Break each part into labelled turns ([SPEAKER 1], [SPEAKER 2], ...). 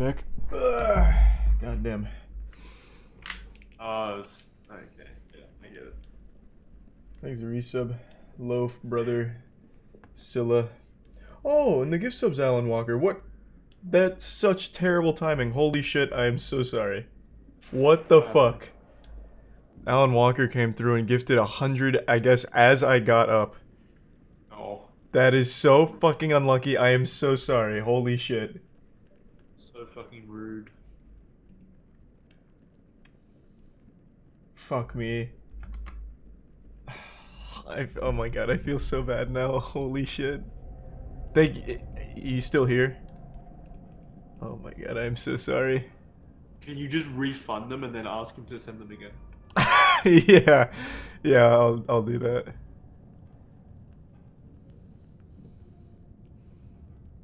[SPEAKER 1] back. Ugh. God damn.
[SPEAKER 2] Oh, it's, okay. Yeah, I get it.
[SPEAKER 1] Thanks, resub. Loaf, brother, Scylla. Oh, and the gift subs, Alan Walker. What? That's such terrible timing. Holy shit, I am so sorry. What the fuck? Alan Walker came through and gifted a hundred, I guess, as I got up.
[SPEAKER 2] Oh,
[SPEAKER 1] That is so fucking unlucky. I am so sorry. Holy shit.
[SPEAKER 2] So fucking rude.
[SPEAKER 1] Fuck me. I, oh my god, I feel so bad now. Holy shit. Thank you. You still here? Oh my god, I'm so sorry.
[SPEAKER 2] Can you just refund them and then ask him to send them again?
[SPEAKER 1] yeah, yeah, I'll I'll do that.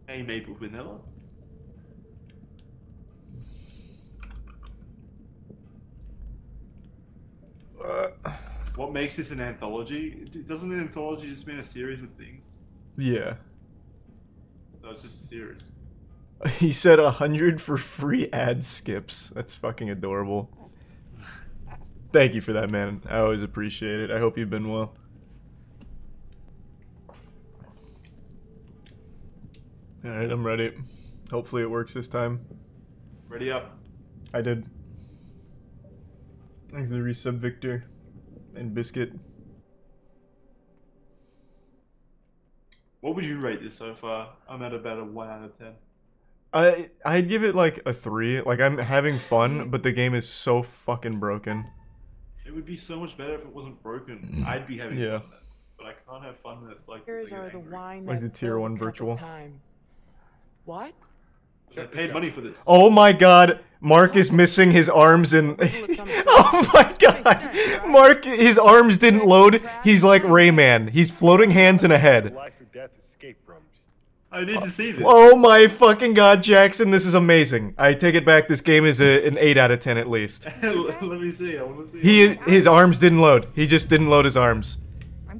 [SPEAKER 2] Hey, Maple Vanilla.
[SPEAKER 1] Uh,
[SPEAKER 2] What makes this an anthology? Doesn't an anthology just mean a series of things?
[SPEAKER 1] yeah.
[SPEAKER 2] No, it's just a series.
[SPEAKER 1] He said a hundred for free ad skips. That's fucking adorable. Thank you for that, man. I always appreciate it. I hope you've been well. Alright, I'm ready. Hopefully it works this time.
[SPEAKER 2] Ready up.
[SPEAKER 1] I did. Thanks to resub Victor and Biscuit.
[SPEAKER 2] What would you rate this so far? I'm at about a 1 out of 10.
[SPEAKER 1] I I'd give it like a three. Like I'm having fun, but the game is so fucking broken.
[SPEAKER 2] It would be so much better if it wasn't broken. I'd be having
[SPEAKER 1] Yeah.
[SPEAKER 2] fun then. But I can't have fun when it's like.
[SPEAKER 3] Tears
[SPEAKER 2] it's like
[SPEAKER 3] are the wine
[SPEAKER 1] Like
[SPEAKER 3] that
[SPEAKER 1] the tier one
[SPEAKER 3] the cup of
[SPEAKER 1] virtual.
[SPEAKER 3] Time. What?
[SPEAKER 2] I paid money for this.
[SPEAKER 1] Oh my god, Mark is missing his arms and Oh my god. Mark his arms didn't load. He's like Rayman. He's floating hands in a head.
[SPEAKER 4] Life or death escape rooms.
[SPEAKER 2] I need to see this.
[SPEAKER 1] Oh my fucking god, Jackson, this is amazing. I take it back. This game is a, an 8 out of 10 at least.
[SPEAKER 2] Let me see. I want to see.
[SPEAKER 1] He his arms didn't load. He just didn't load his arms.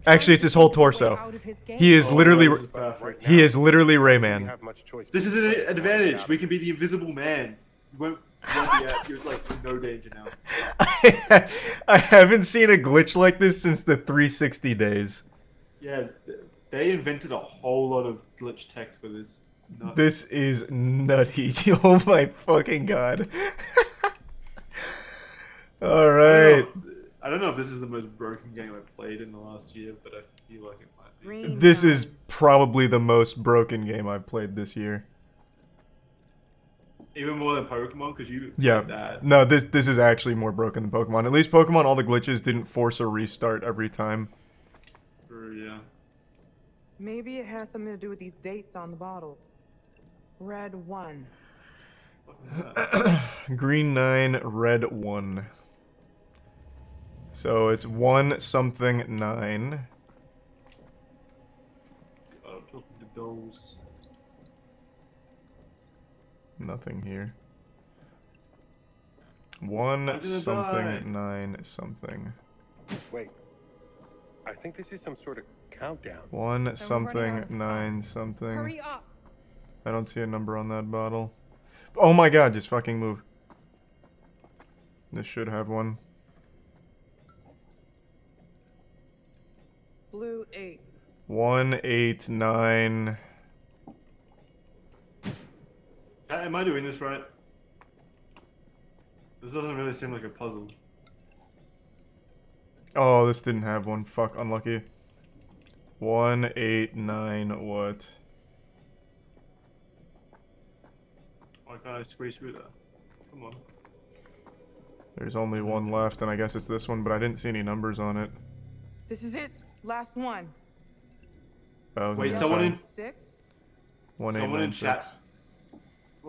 [SPEAKER 1] Actually, it's his whole
[SPEAKER 3] think of a way
[SPEAKER 1] torso.
[SPEAKER 3] out of his game.
[SPEAKER 1] He is
[SPEAKER 2] Oh,
[SPEAKER 1] literally
[SPEAKER 2] this is perfect.
[SPEAKER 1] he is literally Rayman.
[SPEAKER 4] have much choice
[SPEAKER 2] This is an advantage. We can be the invisible man. You won't, you won't be out. You're like no danger now.
[SPEAKER 1] I haven't seen a glitch like this since the 360 days.
[SPEAKER 2] Yeah, they invented a whole lot of glitch tech for this. Nuts.
[SPEAKER 1] This is nutty. Oh my fucking god. Alright.
[SPEAKER 2] don't I don't know if this is the most broken game I've played in the last year, but I feel like it might be.
[SPEAKER 3] Green
[SPEAKER 1] This
[SPEAKER 3] zone.
[SPEAKER 1] is probably the most broken game I've played this year.
[SPEAKER 2] Even more than Pokemon, because you
[SPEAKER 1] Yeah.
[SPEAKER 2] that.
[SPEAKER 1] No, this this is actually more broken than Pokemon. At least Pokemon, all the glitches didn't force a restart every time.
[SPEAKER 2] Or, yeah.
[SPEAKER 3] Maybe it has something to do with these dates on the bottles. Red one.
[SPEAKER 1] Green 9, red 1. So it's 1 something 9.
[SPEAKER 2] God, I'm talking to dolls.
[SPEAKER 1] Nothing here. 1
[SPEAKER 2] I'm die.
[SPEAKER 1] something 9 something.
[SPEAKER 4] Wait. I think this is some sort of countdown.
[SPEAKER 1] 1
[SPEAKER 5] running
[SPEAKER 1] something 9 something.
[SPEAKER 5] Hurry up!
[SPEAKER 1] I don't see a number on that bottle. Oh my god, just fucking move. This should have one.
[SPEAKER 3] Blue eight.
[SPEAKER 1] One, eight, nine.
[SPEAKER 2] Uh, Am I doing this right? This doesn't really seem like a puzzle.
[SPEAKER 1] Oh, this didn't have one. Fuck, unlucky. One, eight, nine, what?
[SPEAKER 2] Why can't I squeeze through that? Come on.
[SPEAKER 1] There's only one left, and I guess it's this one, but I didn't see any numbers on it.
[SPEAKER 3] This is it. Last one.
[SPEAKER 1] Oh,
[SPEAKER 2] Wait,
[SPEAKER 1] no,
[SPEAKER 2] someone in-
[SPEAKER 3] Six.
[SPEAKER 1] One,
[SPEAKER 2] someone in
[SPEAKER 1] nine,
[SPEAKER 2] chat-
[SPEAKER 1] six.
[SPEAKER 2] Wh-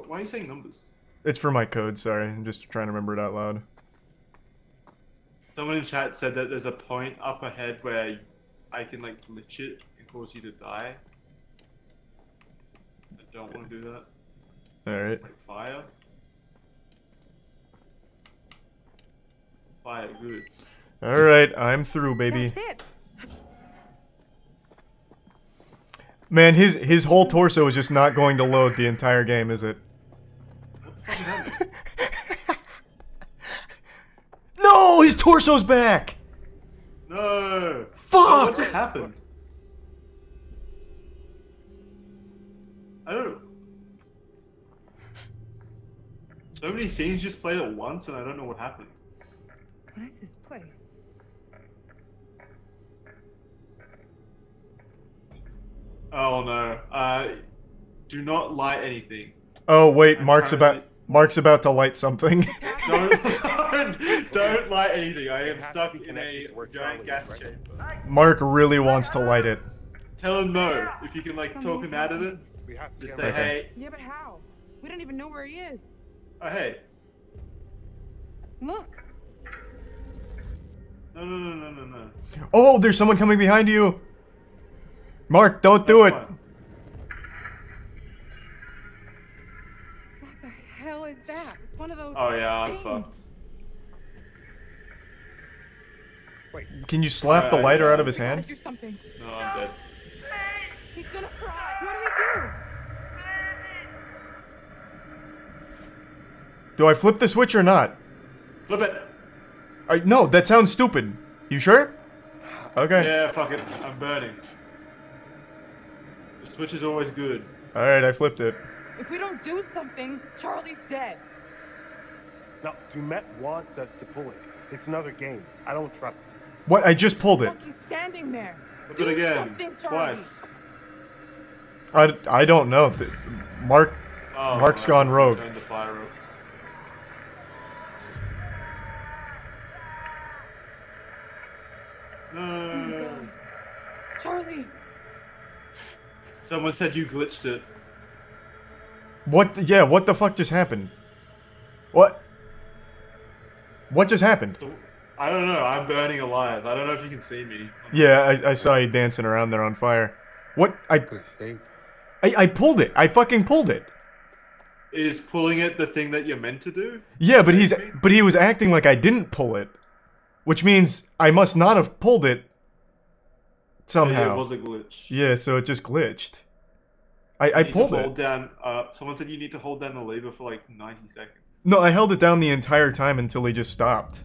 [SPEAKER 2] Why are you saying numbers?
[SPEAKER 1] It's for my code, sorry. I'm just trying to remember it out loud.
[SPEAKER 2] Someone in chat said that there's a point up ahead where I can like glitch it and cause you to die. I don't want to do that.
[SPEAKER 1] Alright.
[SPEAKER 2] Like fire. Fire, good.
[SPEAKER 1] Alright, I'm through, baby.
[SPEAKER 5] That's it.
[SPEAKER 1] Man, his his whole torso is just not going to load the entire game, is it?
[SPEAKER 2] Fuck is happening?
[SPEAKER 1] No, his torso's back.
[SPEAKER 2] No!
[SPEAKER 1] Fuck.
[SPEAKER 2] just happened? I don't know. So many scenes just played at once, and I don't know what happened.
[SPEAKER 3] What is this place?
[SPEAKER 2] Oh no. Uh, do not light anything.
[SPEAKER 1] Oh wait, Mark's about Mark's about to light something.
[SPEAKER 2] Don't, don't, don't light anything. I am
[SPEAKER 4] It has to
[SPEAKER 2] stuck in a giant gas
[SPEAKER 4] right?
[SPEAKER 2] chamber.
[SPEAKER 1] Mark really wants to light it.
[SPEAKER 2] Tell him no. If you can like talk him out of it.
[SPEAKER 4] We have to
[SPEAKER 2] just say,
[SPEAKER 4] him out.
[SPEAKER 2] hey,
[SPEAKER 3] Yeah, but how? We don't even know where he is.
[SPEAKER 2] oh hey.
[SPEAKER 3] Look.
[SPEAKER 2] No, no, no, no, no, no.
[SPEAKER 1] Oh, there's someone coming behind you. Mark, don't do it.
[SPEAKER 2] Fine.
[SPEAKER 3] Is that? It's one of those.
[SPEAKER 2] Oh yeah, I'm
[SPEAKER 3] things.
[SPEAKER 2] fucked.
[SPEAKER 1] Can you slap the lighter out of his hand?
[SPEAKER 3] do something.
[SPEAKER 2] No, I'm dead.
[SPEAKER 3] He's gonna cry. What do we do?
[SPEAKER 1] Do I flip the switch or not?
[SPEAKER 2] Flip it.
[SPEAKER 1] I, no, that sounds stupid. You sure? Okay.
[SPEAKER 2] Yeah, fuck it. I'm burning. The switch is always good.
[SPEAKER 1] All right, I flipped it.
[SPEAKER 3] If we don't do something, Charlie's dead.
[SPEAKER 4] No, Du'Met wants us to pull it. It's another game. I don't trust it.
[SPEAKER 1] What? I just pulled it.
[SPEAKER 3] Fucking standing there.
[SPEAKER 2] Flip
[SPEAKER 3] do
[SPEAKER 2] it again. Twice.
[SPEAKER 1] I, I don't know. Th- Mark,
[SPEAKER 2] Oh,
[SPEAKER 1] Mark's
[SPEAKER 2] right.
[SPEAKER 1] gone rogue.
[SPEAKER 2] Turn the fire up.
[SPEAKER 3] Oh my god. Charlie.
[SPEAKER 2] Someone said you glitched it.
[SPEAKER 1] What? the- yeah, what the fuck just happened? What? What just happened?
[SPEAKER 2] I don't know. I'm burning alive. I don't know if you can see me.
[SPEAKER 1] Yeah, I, I saw you dancing around there on fire. What? I,
[SPEAKER 4] Could.
[SPEAKER 1] I I pulled it. I fucking pulled it.
[SPEAKER 2] Is pulling it the thing that you're meant to do?
[SPEAKER 1] Yeah, but he's but he was acting like I didn't pull it, which means I must not have pulled it
[SPEAKER 2] Maybe
[SPEAKER 1] somehow.
[SPEAKER 2] It was a glitch.
[SPEAKER 1] Yeah, so it just glitched. I, I pulled
[SPEAKER 2] hold
[SPEAKER 1] it.
[SPEAKER 2] down. Uh, someone said you need to hold down the lever for like 90 seconds.
[SPEAKER 1] No, I held it down the entire time until he just stopped.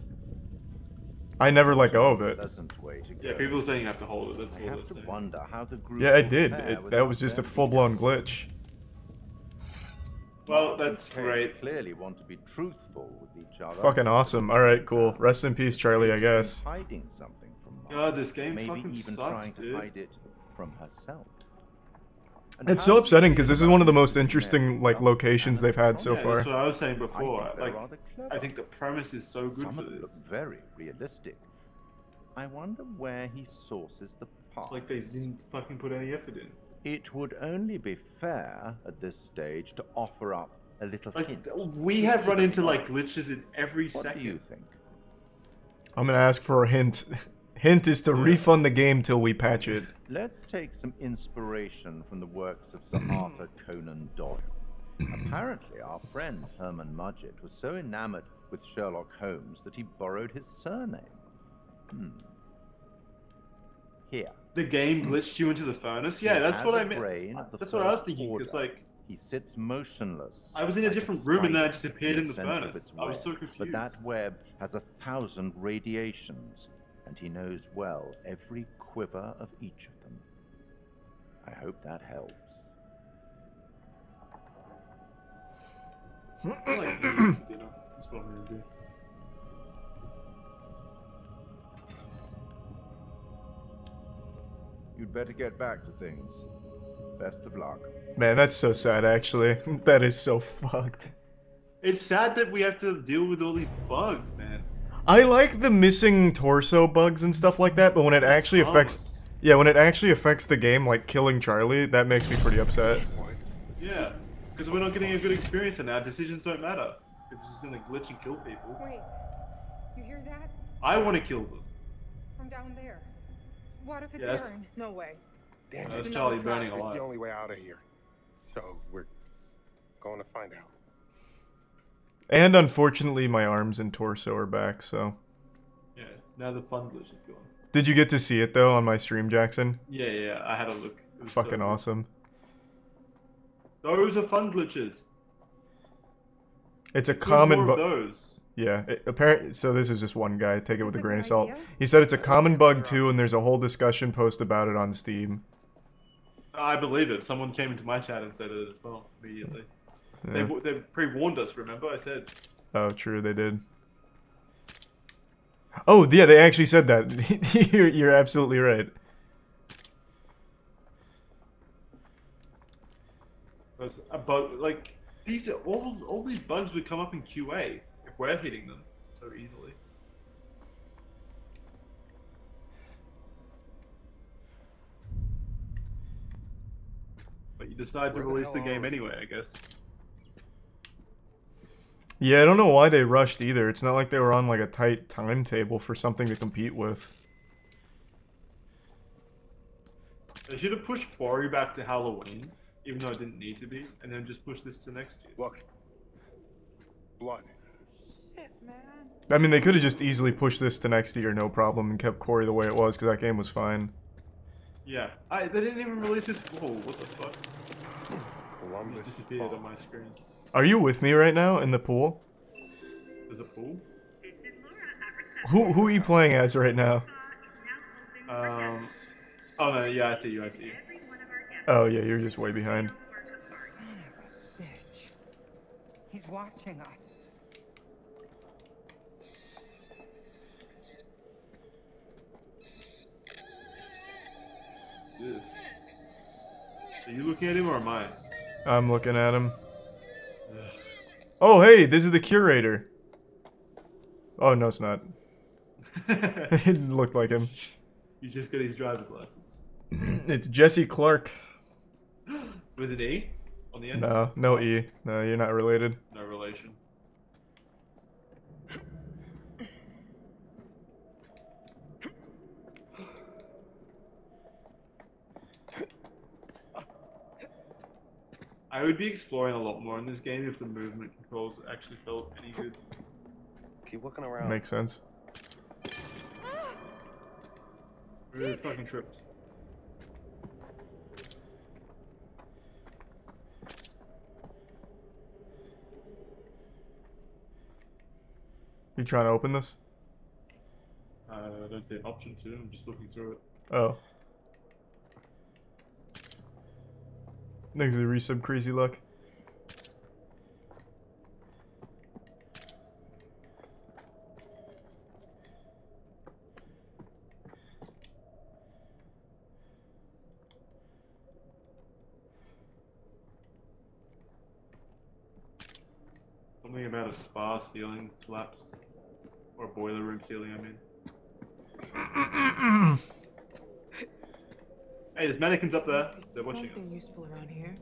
[SPEAKER 1] I never let go of it.
[SPEAKER 5] Pleasant way to go.
[SPEAKER 2] Yeah, people are saying you have to hold it. That's
[SPEAKER 5] I have to
[SPEAKER 2] saying.
[SPEAKER 5] wonder how the group.
[SPEAKER 1] Yeah, I did. It, that was just a full blown glitch.
[SPEAKER 2] Well, that's
[SPEAKER 5] Okay,
[SPEAKER 2] great.
[SPEAKER 5] Clearly want to be truthful with each other.
[SPEAKER 1] Fucking awesome. Alright, cool. Rest in peace, Charlie, I guess.
[SPEAKER 5] Hiding something from Mark.
[SPEAKER 2] God, this game
[SPEAKER 5] Maybe
[SPEAKER 2] fucking
[SPEAKER 5] even
[SPEAKER 2] sucks,
[SPEAKER 5] trying to hide it from herself. And
[SPEAKER 1] It's so upsetting because this is one of the most interesting like locations they've had so
[SPEAKER 2] Yeah,
[SPEAKER 1] far.
[SPEAKER 2] that's what I was saying
[SPEAKER 5] I
[SPEAKER 2] before.
[SPEAKER 5] think
[SPEAKER 2] Like. I think the premise is so good
[SPEAKER 5] Some
[SPEAKER 2] for
[SPEAKER 5] of them look
[SPEAKER 2] this.
[SPEAKER 5] very realistic. I wonder where he sources the parts.
[SPEAKER 2] It's like they didn't fucking put any effort in.
[SPEAKER 5] It would only be fair at this stage to offer up a little
[SPEAKER 2] Like,
[SPEAKER 5] hint.
[SPEAKER 2] we have run into like glitches in every
[SPEAKER 5] What
[SPEAKER 2] second.
[SPEAKER 5] do you think?
[SPEAKER 1] I'm gonna ask for a hint. Hint is to refund the game till we patch it.
[SPEAKER 5] Let's take some inspiration from the works of Sir Arthur Conan Doyle. Apparently, our friend Herman Mudgett was so enamored with Sherlock Holmes that he borrowed his surname. Hmm. Here,
[SPEAKER 2] The game glitched you into the furnace. Yeah,
[SPEAKER 5] He
[SPEAKER 2] that's what I meant.
[SPEAKER 5] brain
[SPEAKER 2] That's what I was thinking. Because like,
[SPEAKER 5] he sits motionless.
[SPEAKER 2] I was in a
[SPEAKER 5] like
[SPEAKER 2] different room and then I
[SPEAKER 5] spider
[SPEAKER 2] just appeared in the
[SPEAKER 5] center of
[SPEAKER 2] furnace.
[SPEAKER 5] its
[SPEAKER 2] I was
[SPEAKER 5] web.
[SPEAKER 2] so
[SPEAKER 5] But that web has a thousand radiations, and he knows well every quiver of each of them. I hope that helps.
[SPEAKER 2] I like dinner. That's what I'm gonna do.
[SPEAKER 5] You'd better get back to things. Best of luck.
[SPEAKER 1] Man, that's so sad actually. that is so fucked.
[SPEAKER 2] It's sad that we have to deal with all these bugs, man.
[SPEAKER 1] I like the missing torso bugs and stuff like that, but when it actually affects Yeah, when it actually affects the game like killing Charlie, that makes me pretty upset.
[SPEAKER 2] Yeah, because we're not getting a good experience and our decisions don't matter. If it's just gonna glitch and kill people.
[SPEAKER 3] Wait. You hear that?
[SPEAKER 2] I want to kill them.
[SPEAKER 3] From down there. What if it's
[SPEAKER 2] Yeah, that's-
[SPEAKER 3] Erin? No way.
[SPEAKER 4] Damn
[SPEAKER 2] That's. Charlie burning
[SPEAKER 3] trap.
[SPEAKER 4] It's the only way out of here. So we're going to find out.
[SPEAKER 1] And unfortunately, my arms and torso are back, so.
[SPEAKER 2] Yeah, now the fun glitch is gone.
[SPEAKER 1] Did you get to see it though on my stream, Jackson?
[SPEAKER 2] Yeah, yeah, yeah, I had a look. It was so
[SPEAKER 1] Fucking awesome.
[SPEAKER 2] Those are fun glitches.
[SPEAKER 1] It's a
[SPEAKER 2] There's
[SPEAKER 1] common bug.
[SPEAKER 2] those.
[SPEAKER 1] Yeah, it, apparently. So this is just one guy. Take it
[SPEAKER 3] Is
[SPEAKER 1] with a grain of salt.
[SPEAKER 3] idea?
[SPEAKER 1] He said it's a common bug too, and there's a whole discussion post about it on Steam.
[SPEAKER 2] I believe it. Someone came into my chat and said it as well immediately. They,
[SPEAKER 1] Yeah.
[SPEAKER 2] wa- they pre-warned us. Remember, I said.
[SPEAKER 1] Oh, true, they did. Oh, yeah, they actually said that. you're, you're absolutely right.
[SPEAKER 2] But like these are all all these bugs would come up in QA if we're hitting them so easily. But you decide to
[SPEAKER 4] Where the
[SPEAKER 2] release the game anyway, I guess.
[SPEAKER 1] Yeah, I don't know why they rushed either. It's not like they were on like a tight timetable for something to compete with.
[SPEAKER 2] They should have pushed Quarry back to Halloween, even though it didn't need to be, and then just push this to next year.
[SPEAKER 4] Look. Blood.
[SPEAKER 3] Shit, man.
[SPEAKER 1] I mean, they could have just easily pushed this to next year, no problem, and kept Quarry the way it was, because that game was fine.
[SPEAKER 2] Yeah, I they didn't even release this. Whoa, what the fuck? It
[SPEAKER 4] Columbus.
[SPEAKER 2] disappeared on my screen.
[SPEAKER 1] Are you with me right now in the pool?
[SPEAKER 2] There's a pool.
[SPEAKER 1] Who who are you playing as right now?
[SPEAKER 2] Um. Oh no, yeah, I see you. I see you.
[SPEAKER 1] Oh yeah, you're just way behind.
[SPEAKER 6] Son of a bitch. He's watching us.
[SPEAKER 2] What's this? Are you looking at him or am I?
[SPEAKER 1] I'm looking at him. Oh hey, this is the curator. Oh no, it's not. it looked like him.
[SPEAKER 2] you just got his driver's license.
[SPEAKER 1] It's Jesse Clark.
[SPEAKER 2] With an E on the end?
[SPEAKER 1] No, no E. No, you're not related.
[SPEAKER 2] No relation. I would be exploring a lot more in this game if the movement controls actually felt any good.
[SPEAKER 4] Keep looking around.
[SPEAKER 1] Makes sense.
[SPEAKER 2] Really fucking tripped.
[SPEAKER 1] You trying to open this?
[SPEAKER 2] Uh, I don't see an option to. I'm just looking through it.
[SPEAKER 1] Oh. Thanks to the resub crazy luck.
[SPEAKER 2] Something about a spa ceiling collapsed. Or boiler room ceiling, I mean. Hey, there's mannequins up there.
[SPEAKER 3] Must
[SPEAKER 2] They're watching us.
[SPEAKER 3] useful around here.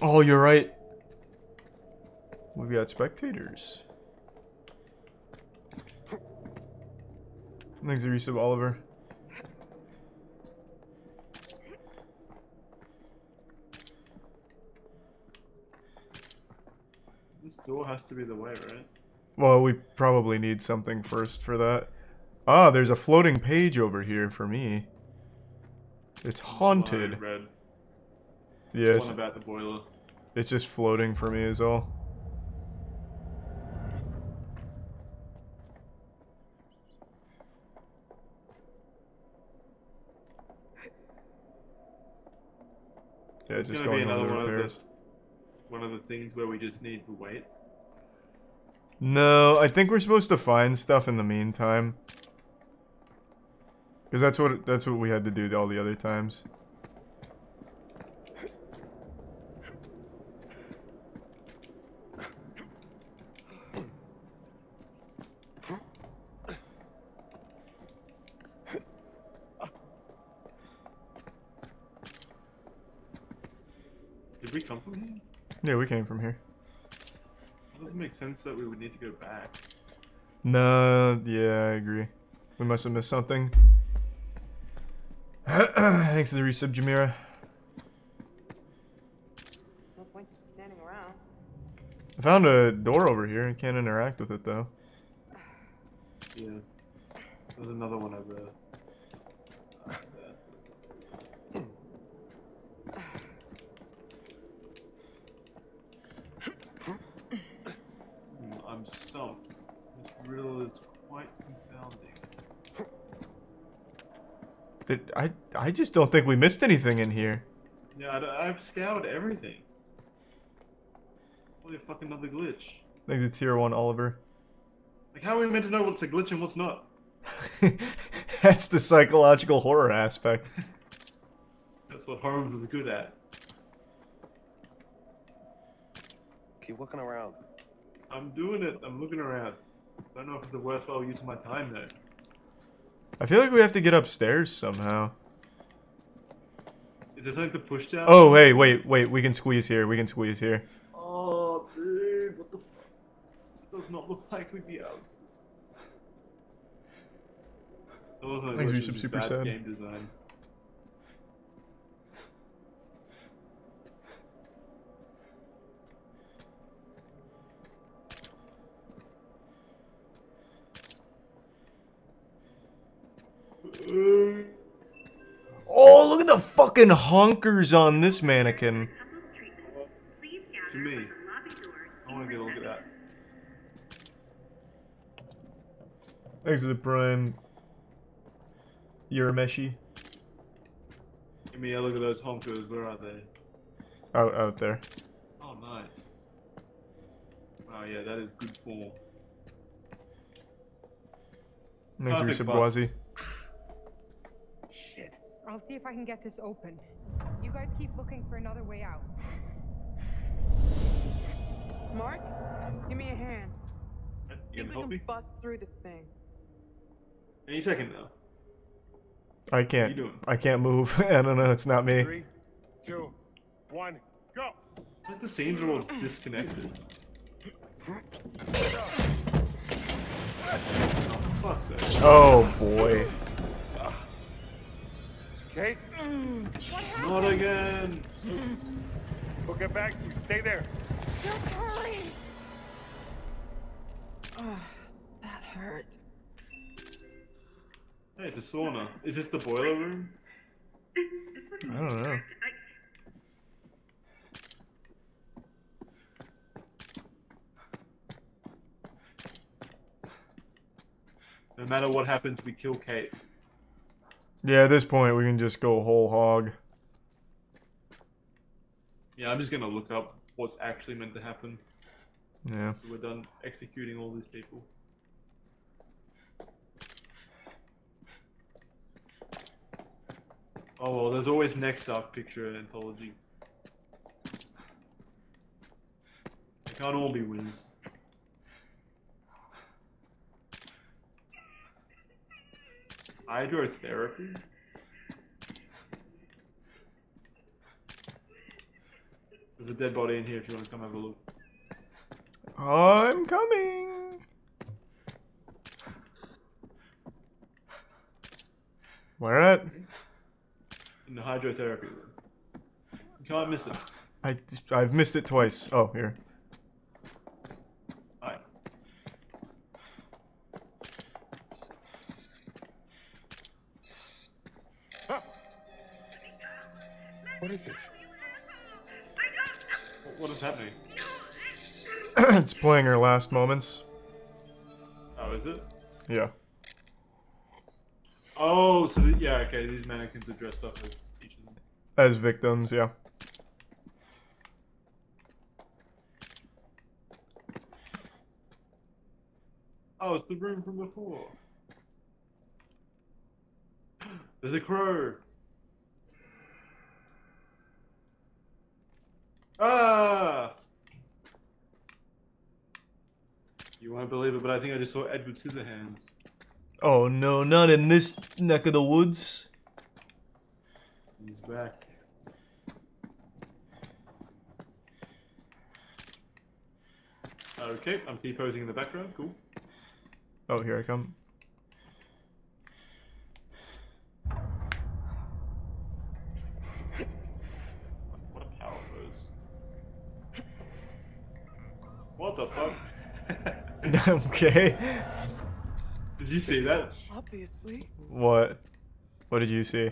[SPEAKER 1] Oh, you're right. We've got spectators. Thanks to resub Oliver.
[SPEAKER 2] This door has to be the way, right?
[SPEAKER 1] Well, we probably need something first for that. Ah, there's a floating page over here for me. It's haunted.
[SPEAKER 2] Red.
[SPEAKER 1] Yeah, it's,
[SPEAKER 2] about the boiler.
[SPEAKER 1] it's just floating for me is all. Yeah, it's
[SPEAKER 2] It's
[SPEAKER 1] just
[SPEAKER 2] be another
[SPEAKER 1] the
[SPEAKER 2] one of the one of the things where we just need to wait.
[SPEAKER 1] No, I think we're supposed to find stuff in the meantime. Because that's what that's what we had to do all the other times.
[SPEAKER 2] Did we come from here?
[SPEAKER 1] Yeah, we came from here.
[SPEAKER 2] It doesn't make sense that we would need to go back.
[SPEAKER 1] No, yeah, I agree. We must have missed something. Thanks for the resub, Jamira.
[SPEAKER 3] No point just standing around.
[SPEAKER 1] I found a door over here and can't interact with it though.
[SPEAKER 2] Yeah. There's another one over there. Hmm. I'm stumped.
[SPEAKER 1] This riddle is There- I I just don't think we missed anything in here.
[SPEAKER 2] Yeah, I, have scoured everything. Only a fucking another glitch.
[SPEAKER 1] Thanks to tier one, Oliver.
[SPEAKER 2] Like, how are we meant to know what's a glitch and what's not?
[SPEAKER 1] That's the psychological horror aspect.
[SPEAKER 2] That's what Holmes was good at.
[SPEAKER 4] Keep looking around.
[SPEAKER 2] I'm doing it. I'm looking around. I don't know if it's a worthwhile use of my time though.
[SPEAKER 1] I feel like we have to get upstairs somehow.
[SPEAKER 2] Is there something to push down?
[SPEAKER 1] Oh, hey, wait, wait. We can squeeze here. We can squeeze here.
[SPEAKER 2] Oh, dude, what the? F- it does not look like we'd be out. Oh,
[SPEAKER 1] Thanks,
[SPEAKER 2] this
[SPEAKER 1] Yusuf,
[SPEAKER 2] is
[SPEAKER 1] super sad.
[SPEAKER 2] Game design.
[SPEAKER 1] Oh, look at the fucking honkers on this mannequin.
[SPEAKER 2] To me, I want to get a look at that.
[SPEAKER 1] Thanks to the prime. Urameshi.
[SPEAKER 2] Give me a look at those honkers. Where are they?
[SPEAKER 1] Out, out there.
[SPEAKER 2] Oh, nice. Oh yeah, that is good form.
[SPEAKER 1] Thanks,
[SPEAKER 2] Perfect
[SPEAKER 1] Yusuf
[SPEAKER 2] bust.
[SPEAKER 1] Bwazi.
[SPEAKER 6] Shit. I'll see if I can get this open. You guys keep looking for another way out.
[SPEAKER 3] Mark, give me a hand.
[SPEAKER 2] You
[SPEAKER 3] See
[SPEAKER 2] gonna
[SPEAKER 3] if we can
[SPEAKER 2] me?
[SPEAKER 3] bust through this thing.
[SPEAKER 2] Any second now.
[SPEAKER 1] I can't. I can't move. I don't know. It's not me.
[SPEAKER 4] Three, two, one, go!
[SPEAKER 2] It's like the scenes are all disconnected. Oh, fuck's sake.
[SPEAKER 1] Oh boy.
[SPEAKER 4] Okay,
[SPEAKER 2] Not again!
[SPEAKER 4] we'll get back to you. Stay there.
[SPEAKER 6] Just hurry!
[SPEAKER 3] Ah, that hurt.
[SPEAKER 2] Hey, it's a sauna. Is this the boiler room?
[SPEAKER 7] This, this wasn't
[SPEAKER 1] I don't know.
[SPEAKER 7] I,
[SPEAKER 2] No matter what happens, we kill Kate.
[SPEAKER 1] Yeah, at this point we can just go whole hog.
[SPEAKER 2] Yeah, I'm just gonna look up what's actually meant to happen.
[SPEAKER 1] Yeah.
[SPEAKER 2] So we're done executing all these people. Oh well, there's always next up picture in anthology. They can't all be winners. Hydrotherapy? There's a dead body in here if you want to come have a look.
[SPEAKER 1] I'm coming. Where at?
[SPEAKER 2] In the hydrotherapy room. You can't miss it.
[SPEAKER 1] I I've missed it twice. Oh, here. Last moments.
[SPEAKER 2] Oh, is it?
[SPEAKER 1] Yeah.
[SPEAKER 2] Oh, so the, yeah, okay. These mannequins are dressed up as each of them.
[SPEAKER 1] As victims, yeah.
[SPEAKER 2] Oh, it's the room from before. There's a crow. Ah! You won't believe it, but I think I just saw Edward Scissorhands.
[SPEAKER 1] Oh no, not in this neck of the woods.
[SPEAKER 2] He's back. Okay, I'm T-posing in the background. Cool.
[SPEAKER 1] Oh, here I come.
[SPEAKER 2] What a power pose. What the fuck?
[SPEAKER 1] okay.
[SPEAKER 2] Did you see that?
[SPEAKER 3] Obviously.
[SPEAKER 1] What? What did you see?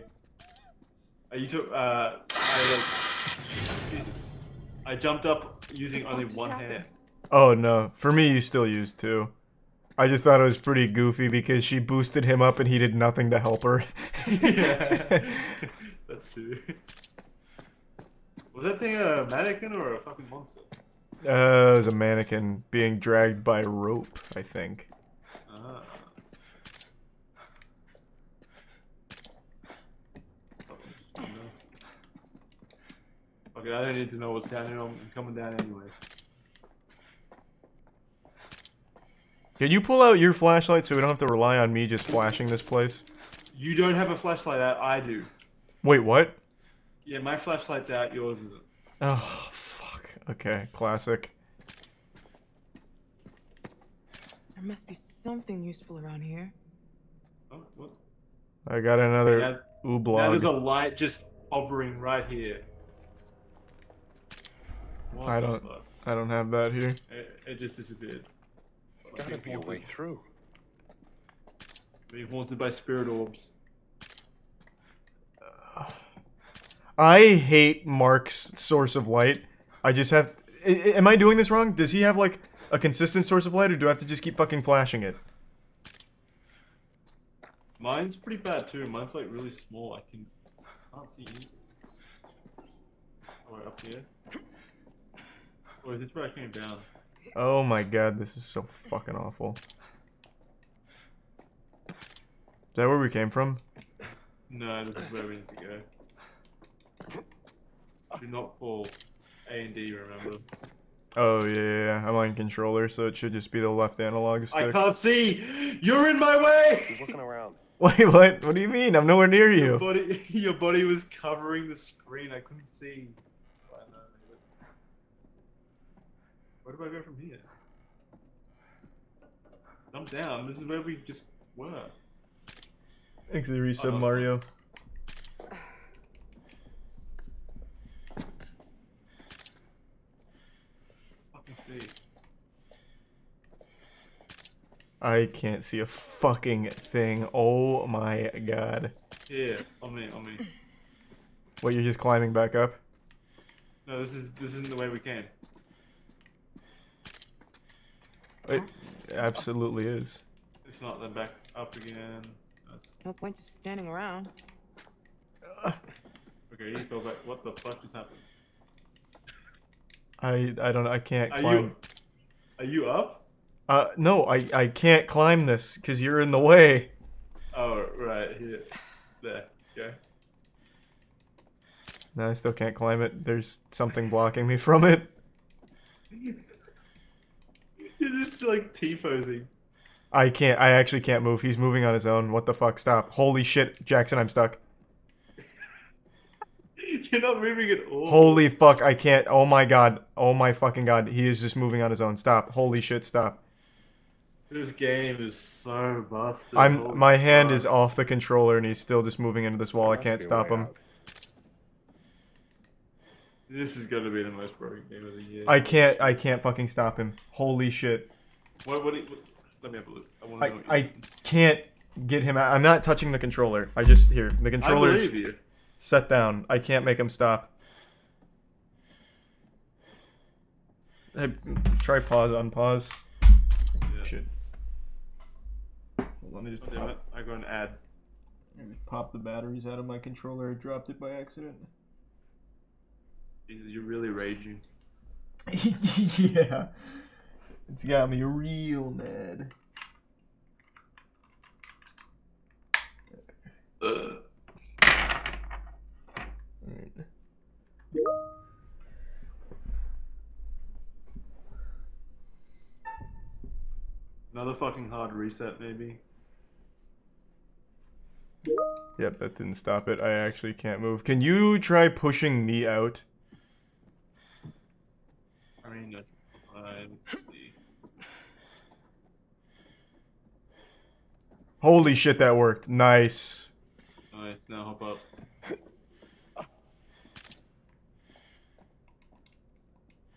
[SPEAKER 2] Uh, you took. Uh, I like. Jesus. I jumped up using only one
[SPEAKER 3] happened?
[SPEAKER 2] hand.
[SPEAKER 1] Oh no, for me you still use two. I just thought it was pretty goofy because she boosted him up and he did nothing to help her.
[SPEAKER 2] yeah. that too. Was that thing a mannequin or a fucking monster?
[SPEAKER 1] Uh, it was a mannequin being dragged by rope, I think.
[SPEAKER 2] Ah. Okay, I don't need to know what's down here. I'm coming down anyway.
[SPEAKER 1] Can you pull out your flashlight so we don't have to rely on me just flashing this place?
[SPEAKER 2] You don't have a flashlight out. I do.
[SPEAKER 1] Wait, what?
[SPEAKER 2] Yeah, my flashlight's out. Yours isn't.
[SPEAKER 1] Oh. Okay, classic.
[SPEAKER 3] There must be something useful around here.
[SPEAKER 2] Oh, what?
[SPEAKER 1] I got another
[SPEAKER 2] Now, now there's a light just hovering right here. What
[SPEAKER 1] I don't-
[SPEAKER 2] fuck?
[SPEAKER 1] I don't have that here.
[SPEAKER 2] It, it just disappeared.
[SPEAKER 4] There's gotta be a way through.
[SPEAKER 2] Being haunted by spirit orbs.
[SPEAKER 1] I hate Mark's source of light. I just have. Am I doing this wrong? Does he have like a consistent source of light, or do I have to just keep fucking flashing it?
[SPEAKER 2] Mine's pretty bad too. Mine's like really small. I can can't see anything. Oh, up here. Or is this where I came down?
[SPEAKER 1] Oh my god, this is so fucking awful. Is that where we came from?
[SPEAKER 2] No, this is where we need to go. Do not pull A and D. Remember.
[SPEAKER 1] Oh yeah, yeah, yeah. I'm on controller, so it should just be the left analog stick.
[SPEAKER 2] I
[SPEAKER 1] stick.
[SPEAKER 2] can't see. You're in my way.
[SPEAKER 4] Keep looking around.
[SPEAKER 1] Wait, what? What do you mean? I'm nowhere near
[SPEAKER 2] Your
[SPEAKER 1] you.
[SPEAKER 2] body, your body was covering the screen. I couldn't see. I know. Uh, where do I go from here? I'm down. This is where we just were.
[SPEAKER 1] Thanks for the resub,
[SPEAKER 2] Oh.
[SPEAKER 1] Mario.
[SPEAKER 2] Fucking see.
[SPEAKER 1] I can't see a fucking thing. Oh my god.
[SPEAKER 2] Here, on me, on me.
[SPEAKER 1] What, you're just climbing back up?
[SPEAKER 2] No, this is this isn't the way we came.
[SPEAKER 1] It absolutely is.
[SPEAKER 2] It's not. Then back up again. That's,
[SPEAKER 3] No point just standing around.
[SPEAKER 2] okay, you go back. What the fuck just happened?
[SPEAKER 1] I I don't I can't
[SPEAKER 2] Are
[SPEAKER 1] climb.
[SPEAKER 2] you? Are you up?
[SPEAKER 1] Uh no, I I can't climb this cuz you're in the way.
[SPEAKER 2] Oh, right here. There. Okay.
[SPEAKER 1] No, I still can't climb it. There's something blocking me from it.
[SPEAKER 2] You're just like T-posing.
[SPEAKER 1] I can't I actually can't move. He's moving on his own. What the fuck? Stop. Holy shit, Jackson, I'm stuck.
[SPEAKER 2] You're not moving at all.
[SPEAKER 1] Holy fuck, I can't. Oh my god. Oh my fucking god. He is just moving on his own. Stop. Holy shit, stop.
[SPEAKER 2] This game is so busted.
[SPEAKER 1] I'm oh
[SPEAKER 2] Holy
[SPEAKER 1] my hand is off the controller and he's still just moving into this wall. I can't stop him.
[SPEAKER 4] out.
[SPEAKER 2] This is gonna be the most broken game of the year.
[SPEAKER 1] I can't I can't fucking stop him. Holy shit.
[SPEAKER 2] What? What? you- what let me have a look. I want to
[SPEAKER 1] I
[SPEAKER 2] know.
[SPEAKER 1] I can't get him out. I'm not touching the controller. I just here. The
[SPEAKER 2] controller.
[SPEAKER 1] I
[SPEAKER 2] believe you.
[SPEAKER 1] Set down. I can't make him stop. Hey, try pause, unpause.
[SPEAKER 2] Yeah.
[SPEAKER 1] Shit. Let me just
[SPEAKER 2] Oh, damn it. I got an ad.
[SPEAKER 1] Let me pop the batteries out of my controller. I dropped it by accident.
[SPEAKER 2] You're really raging.
[SPEAKER 1] yeah. It's got me real mad.
[SPEAKER 2] Ugh.
[SPEAKER 1] Alright.
[SPEAKER 2] Another fucking hard reset, maybe.
[SPEAKER 1] Yep, that didn't stop it. I actually can't move. Can you try pushing me out?
[SPEAKER 2] I mean, that's fine.
[SPEAKER 1] Holy shit, that worked. Nice.
[SPEAKER 2] Alright, now hop up.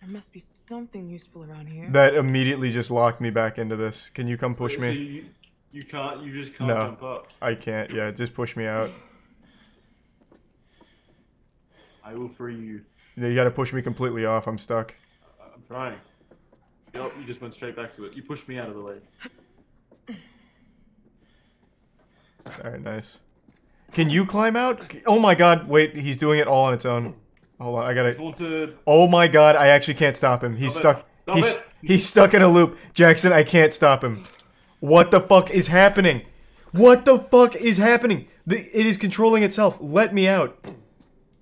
[SPEAKER 3] There must be something useful around here.
[SPEAKER 1] That immediately just locked me back into this. Can you come push
[SPEAKER 2] Wait,
[SPEAKER 1] me?
[SPEAKER 2] You, you, can't. You just can't
[SPEAKER 1] no,
[SPEAKER 2] jump up.
[SPEAKER 1] I can't. Yeah, just push me out.
[SPEAKER 2] I will free you.
[SPEAKER 1] Yeah, you gotta push me completely off. I'm stuck.
[SPEAKER 2] I'm trying. Nope, you just went straight back to it. You pushed me out of the way.
[SPEAKER 1] All right, nice. Can you climb out? Oh my god, wait, he's doing it all on its own. Hold on, I gotta...
[SPEAKER 2] haunted.
[SPEAKER 1] Oh my god, I actually can't stop him. He's
[SPEAKER 2] Stop it.
[SPEAKER 1] stuck.
[SPEAKER 2] Stop
[SPEAKER 1] He's,
[SPEAKER 2] it.
[SPEAKER 1] he's stuck in a loop. Jackson, I can't stop him. What the fuck is happening? What the fuck is happening? The, it is controlling itself. Let me out.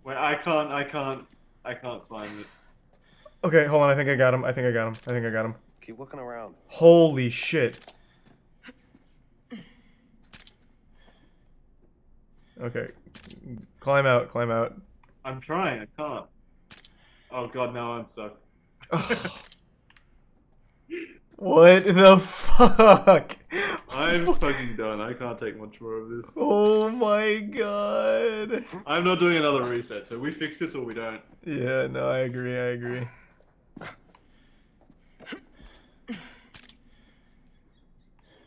[SPEAKER 2] Wait, I can't, I can't, I can't find it.
[SPEAKER 1] Okay, hold on. I think I got him. I think I got him. I think I got him.
[SPEAKER 4] Keep looking around.
[SPEAKER 1] Holy shit. Okay. Climb out, climb out.
[SPEAKER 2] I'm trying, I can't. Oh god, now I'm stuck.
[SPEAKER 1] What the fuck?
[SPEAKER 2] I'm fucking done. I can't take much more of this.
[SPEAKER 1] Oh my god.
[SPEAKER 2] I'm not doing another reset, so we fix this or we don't.
[SPEAKER 1] Yeah, no, I agree, I agree.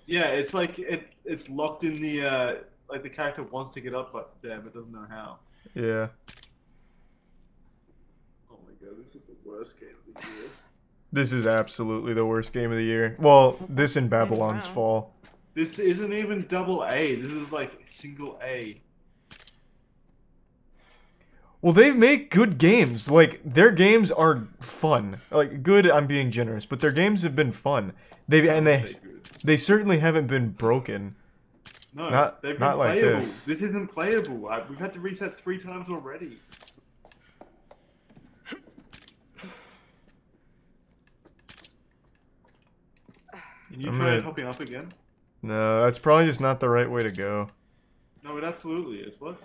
[SPEAKER 2] Yeah, it's like it it's locked in the uh like the character wants to get up but damn it doesn't know how.
[SPEAKER 1] Yeah.
[SPEAKER 2] God, this is the worst game of the year.
[SPEAKER 1] This is absolutely the worst game of the year. Well, this and
[SPEAKER 3] Stand
[SPEAKER 1] Babylon's
[SPEAKER 3] around.
[SPEAKER 1] Fall.
[SPEAKER 2] This isn't even double A. This is like single A.
[SPEAKER 1] Well, they make good games. Like their games are fun. Like good, I'm being generous, but their games have been fun. They've and they
[SPEAKER 2] They're good.
[SPEAKER 1] they certainly haven't been broken.
[SPEAKER 2] No,
[SPEAKER 1] Not-
[SPEAKER 2] they've been
[SPEAKER 1] not like
[SPEAKER 2] playable.
[SPEAKER 1] this.
[SPEAKER 2] This isn't playable. I, we've had to reset three times already. Can you
[SPEAKER 1] I'm
[SPEAKER 2] try
[SPEAKER 1] gonna-
[SPEAKER 2] hopping up again?
[SPEAKER 1] No, that's probably just not the right way to go.
[SPEAKER 2] No, it absolutely is. What?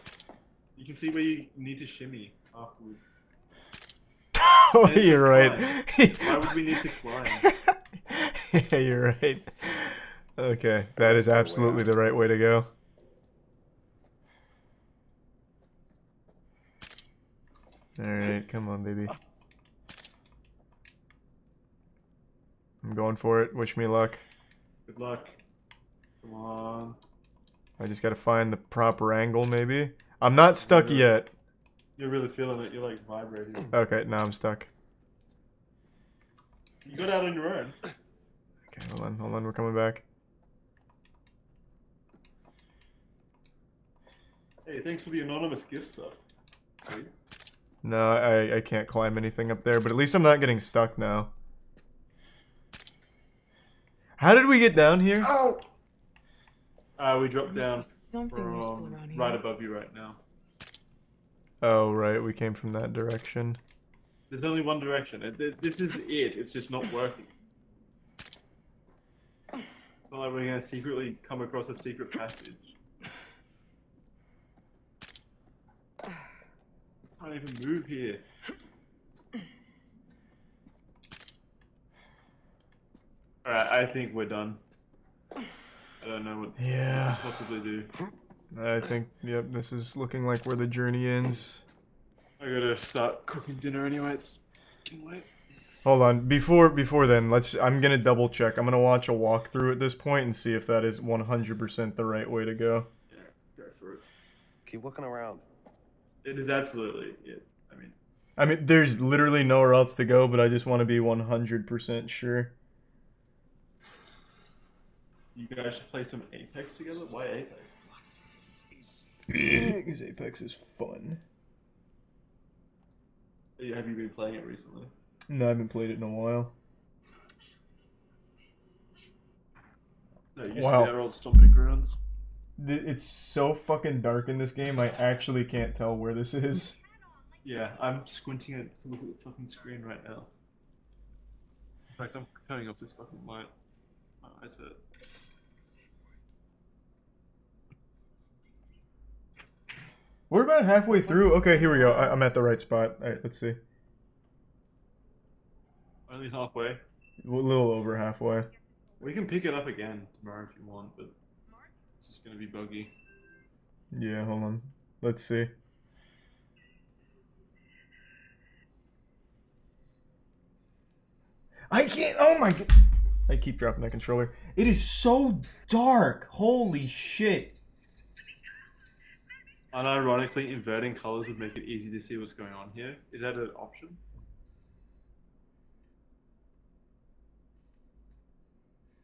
[SPEAKER 2] You can see where you need to shimmy afterwards.
[SPEAKER 1] oh, you're right.
[SPEAKER 2] Why would we need to climb?
[SPEAKER 1] yeah, you're right. Okay, that is absolutely the right way to go. Alright, come on, baby. I'm going for it. Wish me luck.
[SPEAKER 2] Good luck. Come on.
[SPEAKER 1] I just gotta find the proper angle, maybe. I'm not stuck
[SPEAKER 2] Yeah.
[SPEAKER 1] yet.
[SPEAKER 2] You're really feeling it. You're like vibrating.
[SPEAKER 1] Okay, now I'm stuck.
[SPEAKER 2] You got out on your own.
[SPEAKER 1] Okay, hold on, hold on, we're coming back.
[SPEAKER 2] Hey, thanks for the anonymous gift stuff. See?
[SPEAKER 1] No, I, I can't climb anything up there, but at least I'm not getting stuck now. How did we get down here?
[SPEAKER 2] Oh! Uh, we dropped down
[SPEAKER 3] be something useful
[SPEAKER 2] from
[SPEAKER 3] around here.
[SPEAKER 2] right above you right now.
[SPEAKER 1] Oh, right, we came from that direction.
[SPEAKER 2] There's only one direction. It- th- This is it. It's just not working. It's not like we're gonna secretly come across a secret passage. I Can't even move here. Alright, I think we're done. I don't know what
[SPEAKER 1] Yeah.
[SPEAKER 2] to possibly do.
[SPEAKER 1] I think, yep, this is looking like where the journey ends.
[SPEAKER 2] I gotta start cooking dinner anyway. It's late.
[SPEAKER 1] Hold on, before before then, let's. I'm gonna double check. I'm gonna watch a walkthrough at this point and see if that is 100% the right way to go.
[SPEAKER 2] Yeah, go for it.
[SPEAKER 4] Keep looking around.
[SPEAKER 2] It is absolutely it. I mean,
[SPEAKER 1] I mean, there's literally nowhere else to go, but I just want to be 100% sure.
[SPEAKER 2] You guys should play some Apex together. Why Apex?
[SPEAKER 1] Because Apex is fun.
[SPEAKER 2] Have you been playing it recently?
[SPEAKER 1] No, I haven't played it in a while.
[SPEAKER 2] No, you
[SPEAKER 1] Wow.
[SPEAKER 2] our old stomping grounds.
[SPEAKER 1] It's so fucking dark in this game, I actually can't tell where this is.
[SPEAKER 2] Yeah, I'm squinting at at the fucking screen right now. In fact, I'm turning off this fucking light. My eyes hurt.
[SPEAKER 1] We're about halfway through. Okay, here we go. I- I'm at the right spot. Alright, let's see.
[SPEAKER 2] Only halfway.
[SPEAKER 1] A little over halfway.
[SPEAKER 2] We can pick it up again tomorrow if you want, but it's just gonna be buggy.
[SPEAKER 1] Yeah, hold on. Let's see. I can't. Oh my god. I keep dropping that controller. It is so dark. Holy shit.
[SPEAKER 2] Unironically, inverting colors would make it easy to see what's going on here. Is that an option?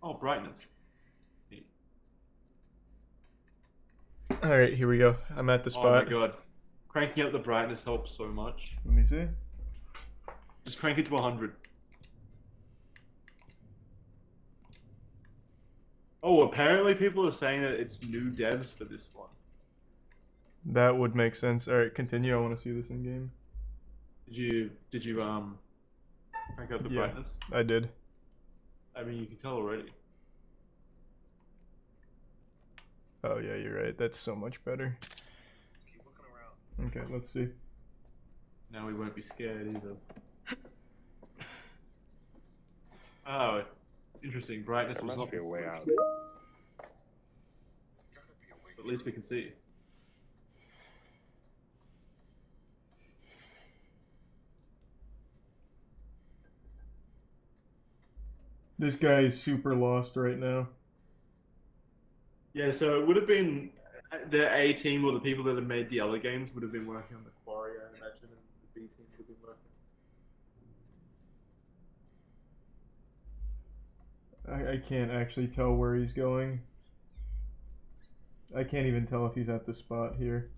[SPEAKER 2] Oh, brightness. Neat.
[SPEAKER 1] All right, here we go. I'm at the spot.
[SPEAKER 2] Oh my god. Cranking up the brightness helps so much.
[SPEAKER 1] Let me see.
[SPEAKER 2] Just crank it to 100. Oh, apparently people are saying that it's new devs for this one.
[SPEAKER 1] That would make sense. All right, continue. I want to see this in game.
[SPEAKER 2] Did you did you um crank up the
[SPEAKER 1] Yeah.
[SPEAKER 2] brightness?
[SPEAKER 1] I did.
[SPEAKER 2] I mean, you can tell already.
[SPEAKER 1] Oh yeah, you're right. That's so much better. Keep looking around. Okay, let's see.
[SPEAKER 2] Now we won't be scared either. Oh, interesting. Brightness
[SPEAKER 4] There
[SPEAKER 2] was
[SPEAKER 4] must
[SPEAKER 2] not
[SPEAKER 4] be a
[SPEAKER 2] the
[SPEAKER 4] way
[SPEAKER 2] solution.
[SPEAKER 4] out.
[SPEAKER 2] At least we can see.
[SPEAKER 1] This guy is super lost right now.
[SPEAKER 2] Yeah, so it would have been the A team or the people that have made the other games would have been working on the Quarry, I imagine, and the B team would have been working.
[SPEAKER 1] I, I can't actually tell where he's going. I can't even tell if he's at the spot here.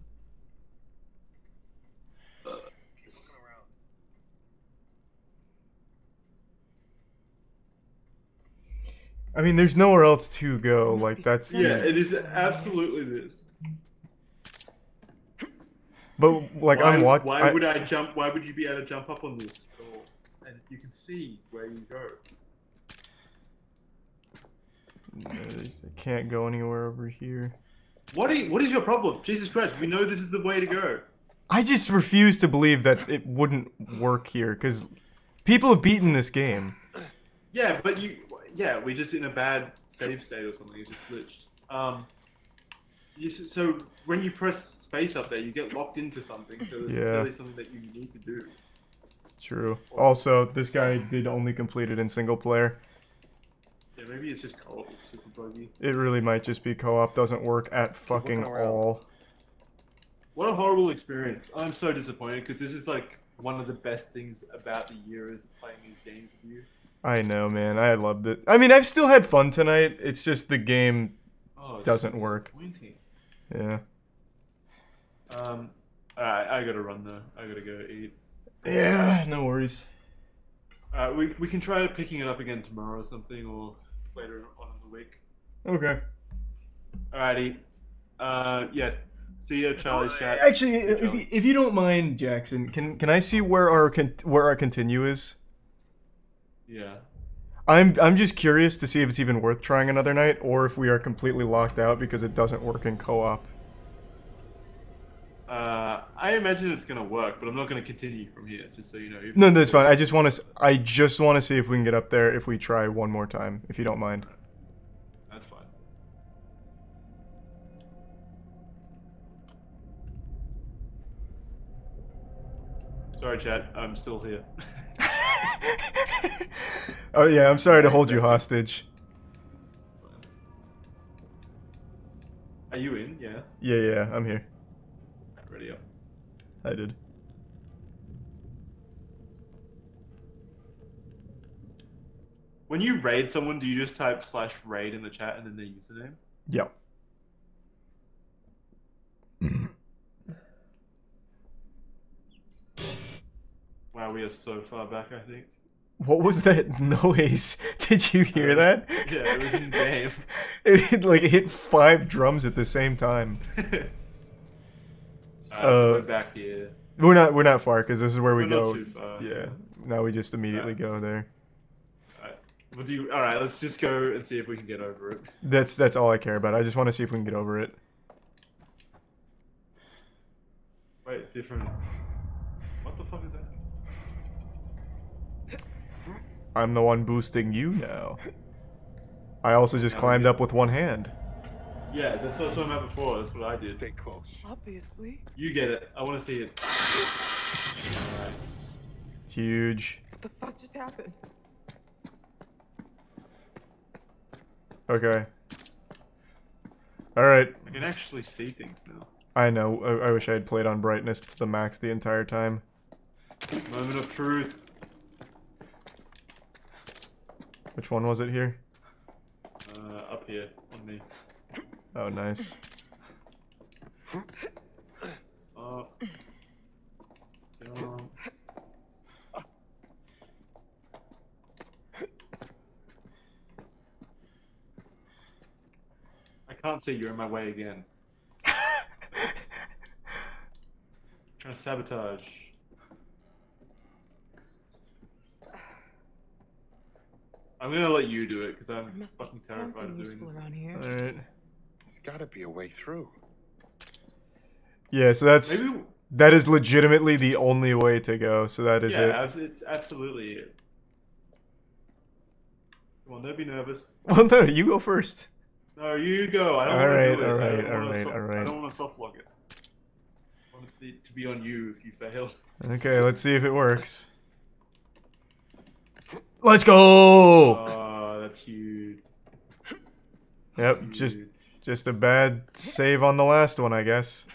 [SPEAKER 1] I mean, there's nowhere else to go. Like that's.
[SPEAKER 2] Yeah,
[SPEAKER 1] the,
[SPEAKER 2] it is absolutely this.
[SPEAKER 1] but like
[SPEAKER 2] why,
[SPEAKER 1] I'm watching.
[SPEAKER 2] Why would I jump? Why would you be able to jump up on this door and you can see where you go?
[SPEAKER 1] I can't go anywhere over here.
[SPEAKER 2] What are you, What is your problem? Jesus Christ! We know this is the way to go.
[SPEAKER 1] I just refuse to believe that it wouldn't work here because people have beaten this game.
[SPEAKER 2] Yeah, but you. Yeah, we're just in a bad save state or something. It's just glitched. Um. You, so when you press space up there, you get locked into something. So there's
[SPEAKER 1] Yeah.
[SPEAKER 2] clearly something that you need to do.
[SPEAKER 1] True. Also, this guy did only complete it in single player.
[SPEAKER 2] Yeah, maybe it's just co-op. It's super buggy.
[SPEAKER 1] It really might just be co-op. Doesn't work at fucking all.
[SPEAKER 2] What a horrible experience. I'm so disappointed because this is like one of the best things about the year is playing these games with you.
[SPEAKER 1] I know, man. I loved it. I mean, I've still had fun tonight. It's just the game.
[SPEAKER 2] Oh,
[SPEAKER 1] Doesn't
[SPEAKER 2] so
[SPEAKER 1] work. Yeah.
[SPEAKER 2] Um, alright, I gotta run though. I gotta go eat.
[SPEAKER 1] Yeah. No worries.
[SPEAKER 2] Alright, we, we can try picking it up again tomorrow or something, or later on in the week.
[SPEAKER 1] Okay.
[SPEAKER 2] Alrighty. Uh, yeah. See ya, Charlie's chat.
[SPEAKER 1] Actually, if, you- if you don't mind, Jackson, can can I see where our con- where our continue is?
[SPEAKER 2] Yeah.
[SPEAKER 1] I'm I'm just curious to see if it's even worth trying another night, or if we are completely locked out because it doesn't work in co-op.
[SPEAKER 2] Uh, I imagine it's gonna work, but I'm not gonna continue from here, just so you know.
[SPEAKER 1] No, that's fine. I just want to. I just want to see if we can get up there if we try one more time, if you don't mind.
[SPEAKER 2] That's fine. Sorry, chat. I'm still here.
[SPEAKER 1] oh yeah, I'm sorry to hold you hostage.
[SPEAKER 2] Are you in? Yeah.
[SPEAKER 1] Yeah, yeah, I'm here.
[SPEAKER 2] Ready up.
[SPEAKER 1] I did.
[SPEAKER 2] When you raid someone, do you just type slash raid in the chat and then their username?
[SPEAKER 1] Yep.
[SPEAKER 2] Wow, we are so far back. I think.
[SPEAKER 1] What was that noise? Did you hear that?
[SPEAKER 2] Yeah, it was in game.
[SPEAKER 1] it like it hit five drums at the same time.
[SPEAKER 2] Alright, so
[SPEAKER 1] Uh,
[SPEAKER 2] we're back here.
[SPEAKER 1] We're not we're not far because this is where we
[SPEAKER 2] We're
[SPEAKER 1] go.
[SPEAKER 2] not too far.
[SPEAKER 1] Yeah. Now we just immediately
[SPEAKER 2] Alright.
[SPEAKER 1] go there.
[SPEAKER 2] Alright. Well, do you, all right. Let's just go and see if we can get over it.
[SPEAKER 1] That's that's all I care about. I just want to see if we can get over it.
[SPEAKER 2] Wait, different. What the fuck is that?
[SPEAKER 1] I'm the one boosting you now. I also just
[SPEAKER 2] Yeah,
[SPEAKER 1] climbed up with one hand.
[SPEAKER 2] Yeah, that's what I was talking about before. That's what I did.
[SPEAKER 4] Stay close.
[SPEAKER 3] Obviously.
[SPEAKER 2] You get it. I want to see it. Alright.
[SPEAKER 1] Huge.
[SPEAKER 3] What the fuck just happened?
[SPEAKER 1] Okay. All right.
[SPEAKER 2] I can actually see things now.
[SPEAKER 1] I know. I, I wish I had played on brightness to the max the entire time.
[SPEAKER 2] Moment of truth.
[SPEAKER 1] Which one was it here?
[SPEAKER 2] Uh, up here on me.
[SPEAKER 1] Oh, nice.
[SPEAKER 2] Uh. I can't see you're in my way again. Trying to sabotage. I'm gonna let you do it because I'm
[SPEAKER 3] must be
[SPEAKER 2] fucking terrified of doing this.
[SPEAKER 3] around here.
[SPEAKER 1] Alright.
[SPEAKER 4] There's got to be a way through.
[SPEAKER 1] Yeah, so that's
[SPEAKER 2] Maybe.
[SPEAKER 1] that is legitimately the only way to go. So that is
[SPEAKER 2] yeah,
[SPEAKER 1] it.
[SPEAKER 2] abs- it's absolutely it. Come on, don't be nervous.
[SPEAKER 1] Well, no, you go first.
[SPEAKER 2] No, you go. I don't
[SPEAKER 1] All
[SPEAKER 2] want
[SPEAKER 1] right,
[SPEAKER 2] to do it.
[SPEAKER 1] all
[SPEAKER 2] I
[SPEAKER 1] right,
[SPEAKER 2] don't
[SPEAKER 1] all
[SPEAKER 2] wanna
[SPEAKER 1] right,
[SPEAKER 2] soft-
[SPEAKER 1] all right.
[SPEAKER 2] I don't want to soft lock it. I want it to be on you if you fail.
[SPEAKER 1] Okay, let's see if it works. Let's go.
[SPEAKER 2] Oh, that's huge.
[SPEAKER 1] Yep, just
[SPEAKER 2] huge.
[SPEAKER 1] just a bad save on the last one, I guess.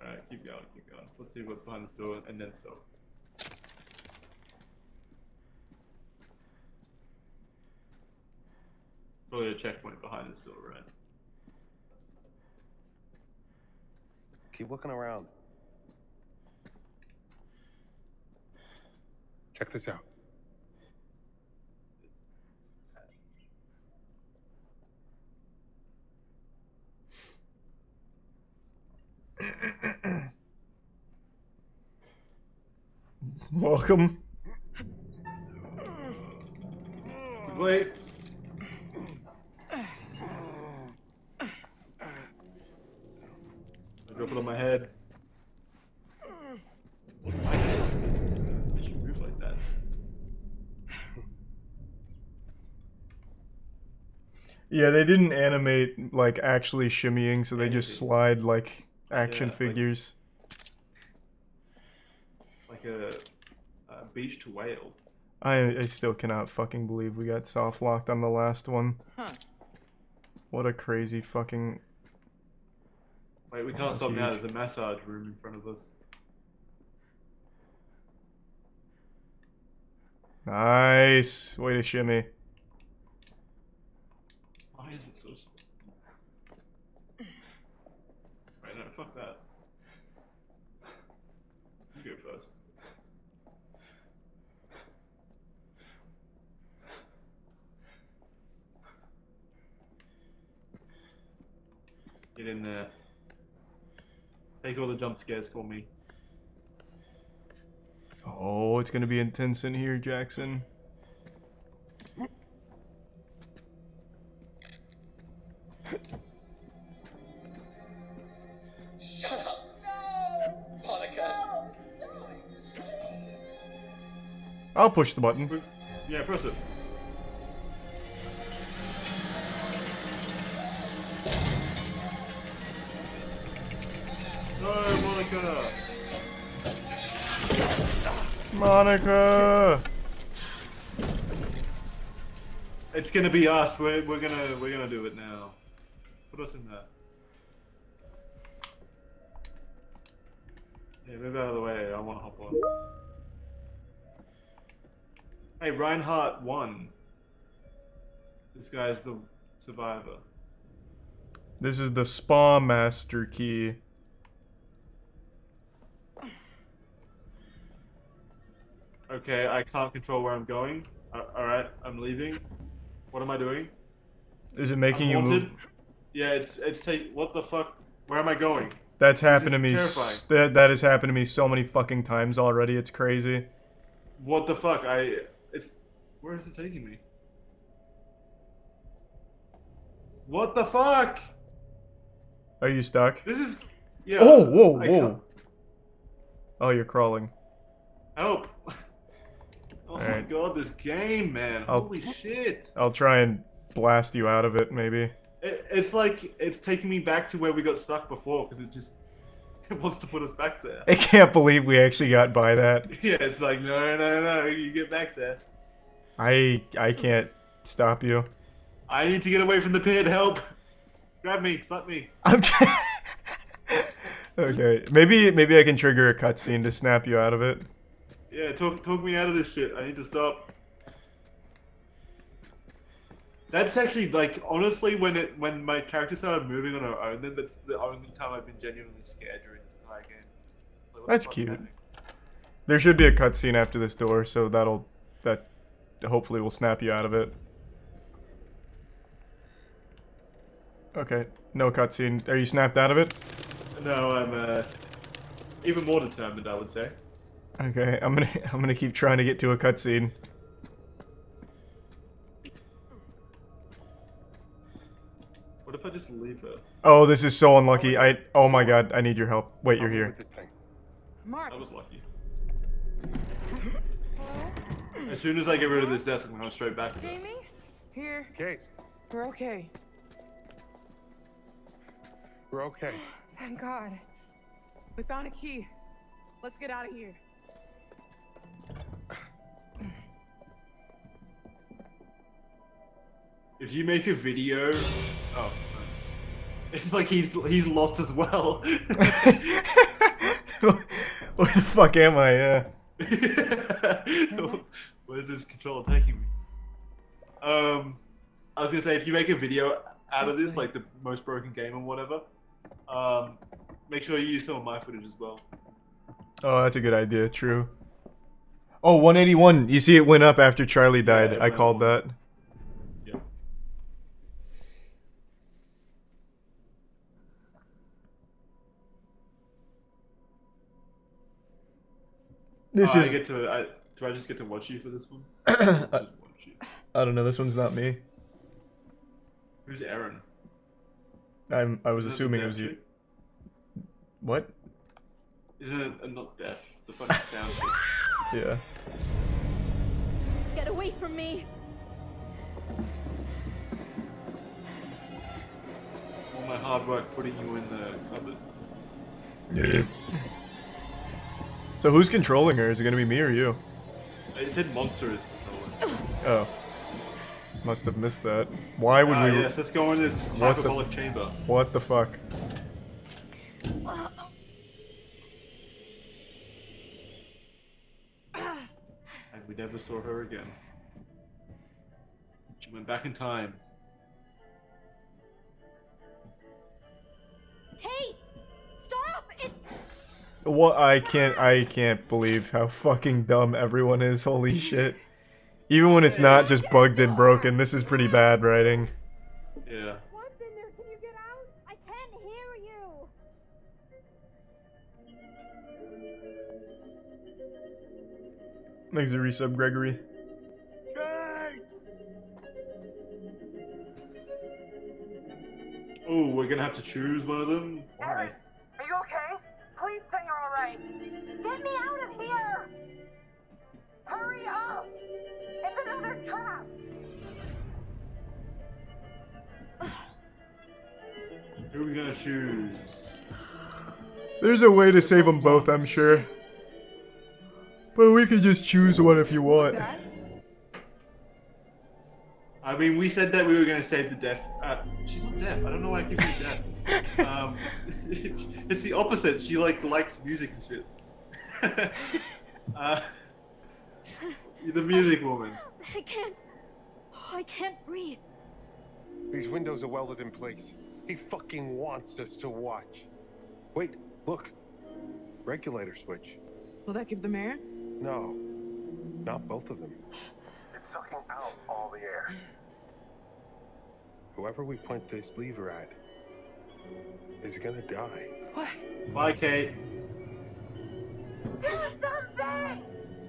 [SPEAKER 2] Alright, keep going, keep going. Let's see what's behind the door and then so. Oh, Probably a checkpoint behind this door, right?
[SPEAKER 4] Keep looking around. Check this out.
[SPEAKER 1] Welcome.
[SPEAKER 2] Wait. I drop it on my head. I should move like that.
[SPEAKER 1] Yeah, they didn't animate like actually shimmying, so they just slide like action
[SPEAKER 2] Yeah,
[SPEAKER 1] figures.
[SPEAKER 2] Like a, a beach to whale.
[SPEAKER 1] I I still cannot fucking believe we got soft locked on the last one.
[SPEAKER 3] Huh.
[SPEAKER 1] What a crazy fucking
[SPEAKER 2] Wait, we
[SPEAKER 1] Oh,
[SPEAKER 2] can't
[SPEAKER 1] that's
[SPEAKER 2] stop now. There's a massage room in front of us.
[SPEAKER 1] nice way to shimmy.
[SPEAKER 2] Why is it so slow? Wait, no, fuck that. You go first. Get in there. Take all the jump scares for me.
[SPEAKER 1] Oh, it's gonna be intense in here, Jackson.
[SPEAKER 8] Shut up! No! Monica!
[SPEAKER 1] I'll push the button.
[SPEAKER 2] Yeah, press it. Monica!
[SPEAKER 1] Monica.
[SPEAKER 2] It's gonna be us. We're, we're gonna we're gonna do it now. Put us in there. Yeah, move out of the way. I want to hop on. Hey, Reinhardt won. This guy's the survivor.
[SPEAKER 1] This is the Spa Master key.
[SPEAKER 2] Okay, I can't control where I'm going. Uh, all right, I'm leaving. What am I doing?
[SPEAKER 1] Is it making
[SPEAKER 2] I'm
[SPEAKER 1] you
[SPEAKER 2] haunted.
[SPEAKER 1] move?
[SPEAKER 2] Yeah, it's it's take. What the fuck? Where am I going?
[SPEAKER 1] That's happened to me. That that has happened to me so many fucking times already. It's crazy.
[SPEAKER 2] What the fuck? I it's where is it taking me? What the fuck?
[SPEAKER 1] Are you stuck?
[SPEAKER 2] This is yeah.
[SPEAKER 1] oh, whoa,
[SPEAKER 2] I
[SPEAKER 1] whoa.
[SPEAKER 2] can't-
[SPEAKER 1] Oh, you're crawling.
[SPEAKER 2] Help! Oh my
[SPEAKER 1] Alright.
[SPEAKER 2] god, this game, man!
[SPEAKER 1] I'll-
[SPEAKER 2] Holy shit!
[SPEAKER 1] I'll try and blast you out of it, maybe.
[SPEAKER 2] It, it's like it's taking me back to where we got stuck before because it just it wants to put us back there.
[SPEAKER 1] I can't believe we actually got by that.
[SPEAKER 2] Yeah, it's like no, no, no, you get back there.
[SPEAKER 1] I I can't stop you.
[SPEAKER 2] I need to get away from the pit. Help! Grab me, slap me.
[SPEAKER 1] I'm. Okay, maybe maybe I can trigger a cutscene to snap you out of it.
[SPEAKER 2] Yeah, talk talk me out of this shit. I need to stop. That's actually like honestly when it when my character started moving on her own, then that's the only time I've been genuinely scared during this entire game. Like,
[SPEAKER 1] That's cute.
[SPEAKER 2] happening?
[SPEAKER 1] There should be a cutscene after this door, so that'll that hopefully will snap you out of it. Okay, no cutscene. Are you snapped out of it?
[SPEAKER 2] No, I'm uh, even more determined. I would say.
[SPEAKER 1] Okay, I'm gonna I'm gonna keep trying to get to a cutscene.
[SPEAKER 2] What if I just leave her?
[SPEAKER 1] Oh, this is so unlucky. I oh my god, I need your help. Wait, you're here.
[SPEAKER 4] with this thing.
[SPEAKER 3] Mark,
[SPEAKER 2] I was lucky. As soon as I get rid of this desk, I'm going straight back to her.
[SPEAKER 3] Jamie? Here.
[SPEAKER 4] Kate,
[SPEAKER 3] We're okay.
[SPEAKER 4] we're okay.
[SPEAKER 3] Thank God. We found a key. Let's get out of here.
[SPEAKER 2] If you make a video, oh, nice. It's like he's he's lost as well.
[SPEAKER 1] Where the fuck am I? Yeah.
[SPEAKER 2] Where's this controller taking me? Um, I was gonna say if you make a video out of this, like the most broken game or whatever, um, make sure you use some of my footage as well.
[SPEAKER 1] Oh, that's a good idea. True. Oh, 181. You see, it went up after Charlie died.
[SPEAKER 2] Yeah,
[SPEAKER 1] I called that.
[SPEAKER 2] Yeah.
[SPEAKER 1] This
[SPEAKER 2] Oh,
[SPEAKER 1] is.
[SPEAKER 2] I get to. I, do I just get to watch you for this one?
[SPEAKER 1] I,
[SPEAKER 2] Just watch you.
[SPEAKER 1] I don't know. This one's not me.
[SPEAKER 2] Who's Erin?
[SPEAKER 1] I'm. I was
[SPEAKER 2] Isn't
[SPEAKER 1] assuming it was you.
[SPEAKER 2] chick?
[SPEAKER 1] What?
[SPEAKER 2] Isn't it uh, not deaf? The fucking sound.
[SPEAKER 1] Yeah.
[SPEAKER 9] Get away from me!
[SPEAKER 2] All my hard work putting you in the cupboard.
[SPEAKER 1] So who's controlling her? Is it gonna be me or you?
[SPEAKER 2] It said monster is controlling.
[SPEAKER 1] Oh. Must have missed that. Why would
[SPEAKER 2] Ah,
[SPEAKER 1] we?
[SPEAKER 2] yes, let's go in this
[SPEAKER 1] What the-
[SPEAKER 2] hyperbolic chamber.
[SPEAKER 1] What the fuck?
[SPEAKER 2] And we never saw her again. She went back in time.
[SPEAKER 9] Kate! Stop!
[SPEAKER 1] What? I can't. I can't believe how fucking dumb everyone is. Holy shit. Even when it's not just bugged and broken, this is pretty bad writing.
[SPEAKER 2] Yeah.
[SPEAKER 9] What's in there? Can you get out? I can't hear you!
[SPEAKER 1] Thanks for resub, Gregory.
[SPEAKER 4] Kate!
[SPEAKER 2] Oh, we're gonna have to choose one of them? Why?
[SPEAKER 9] Get me out of here!
[SPEAKER 3] Hurry up! It's another trap!
[SPEAKER 2] Who are we gonna choose?
[SPEAKER 1] There's a way to save them both, I'm sure. But we can just choose one if you want.
[SPEAKER 2] I mean, we said that we were gonna save the deaf. Uh, she's not deaf. I don't know why I keep saying deaf. um, it's the opposite. She like likes music and shit. Uh, you're the music woman.
[SPEAKER 9] I can't. Oh, I can't breathe.
[SPEAKER 4] These windows are welded in place. He fucking wants us to watch. Wait, look. Regulator switch.
[SPEAKER 3] Will that give them air?
[SPEAKER 4] No, not both of them. It's sucking out all the air. Whoever we point this lever at is gonna die.
[SPEAKER 3] What?
[SPEAKER 2] Bye, Kate.
[SPEAKER 9] Something!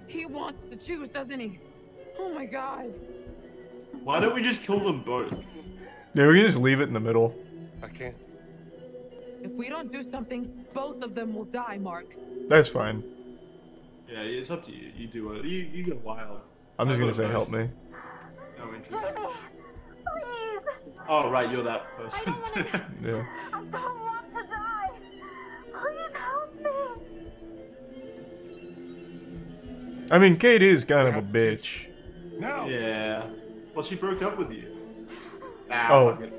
[SPEAKER 3] He wants to choose, doesn't he? Oh my god.
[SPEAKER 2] Why don't we just kill them both?
[SPEAKER 1] Yeah, we can just leave it in the middle.
[SPEAKER 4] I can't.
[SPEAKER 3] If we don't do something, both of them will die, Mark.
[SPEAKER 1] That's fine.
[SPEAKER 2] Yeah, it's up to you. You do it. You you go wild.
[SPEAKER 1] I'm just
[SPEAKER 2] I
[SPEAKER 1] gonna
[SPEAKER 2] go
[SPEAKER 1] say help me.
[SPEAKER 2] No interest.
[SPEAKER 9] Please!
[SPEAKER 2] Oh right, you're that
[SPEAKER 9] I
[SPEAKER 2] person.
[SPEAKER 9] don't wanna-
[SPEAKER 1] Yeah.
[SPEAKER 9] I
[SPEAKER 1] mean, Kate is kind of a bitch.
[SPEAKER 4] No!
[SPEAKER 2] yeah. Well, she broke up with you. Nah,
[SPEAKER 1] Oh.
[SPEAKER 2] fuck.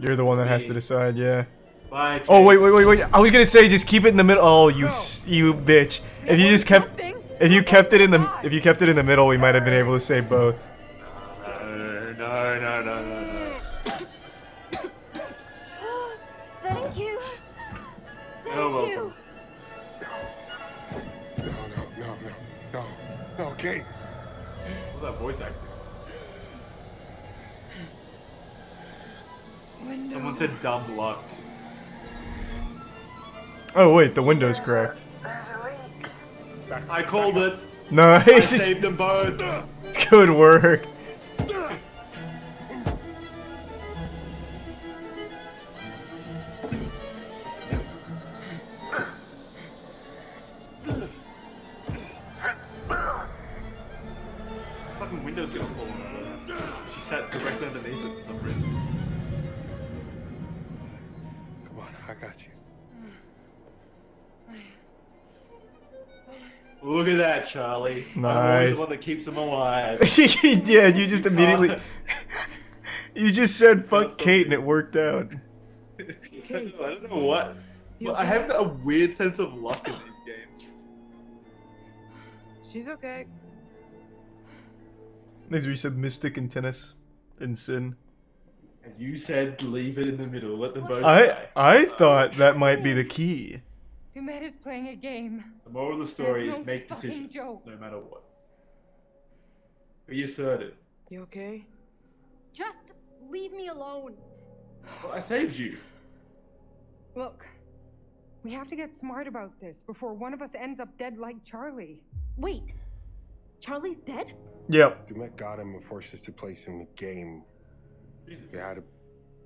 [SPEAKER 1] You're the one that has to decide, yeah.
[SPEAKER 2] Bye. Oh, Kate.
[SPEAKER 1] Oh wait, wait, wait, wait! I was gonna say just keep it in the middle. Oh, you, s- you bitch! If you just kept, if you kept it in the, if you kept it in the middle, we might have been able to save both.
[SPEAKER 2] No, no, no, no, no, no.
[SPEAKER 4] No, Kate.
[SPEAKER 2] What's that voice acting?
[SPEAKER 6] Window.
[SPEAKER 2] Someone said dumb luck.
[SPEAKER 1] Oh wait, the window's cracked.
[SPEAKER 2] I called it. I
[SPEAKER 1] Nice.
[SPEAKER 2] saved them both.
[SPEAKER 1] Good work.
[SPEAKER 2] Charlie. I'm always
[SPEAKER 1] Nice.
[SPEAKER 2] the one that keeps them alive.
[SPEAKER 1] yeah, you just immediately. You just said fuck
[SPEAKER 2] That's so
[SPEAKER 1] Kate and it worked out.
[SPEAKER 2] I don't know, I don't know what. But I have a weird sense of luck in these games.
[SPEAKER 3] She's okay.
[SPEAKER 1] These are some mystic and tennis and sin.
[SPEAKER 2] And you said leave it in the middle, let them both
[SPEAKER 1] I
[SPEAKER 2] die.
[SPEAKER 1] I thought that might be the key.
[SPEAKER 6] Du'Met is playing a game.
[SPEAKER 2] The moral of the story is
[SPEAKER 6] no
[SPEAKER 2] make decisions,
[SPEAKER 6] joke.
[SPEAKER 2] no matter what. Be assertive.
[SPEAKER 3] You okay?
[SPEAKER 9] Just leave me alone.
[SPEAKER 2] Well, I saved you.
[SPEAKER 6] Look, we have to get smart about this before one of us ends up dead like Charlie.
[SPEAKER 9] Wait. Charlie's dead?
[SPEAKER 1] Yep.
[SPEAKER 4] Du'Met got him and forced us to place him in the game.
[SPEAKER 2] Jesus.
[SPEAKER 4] We had to,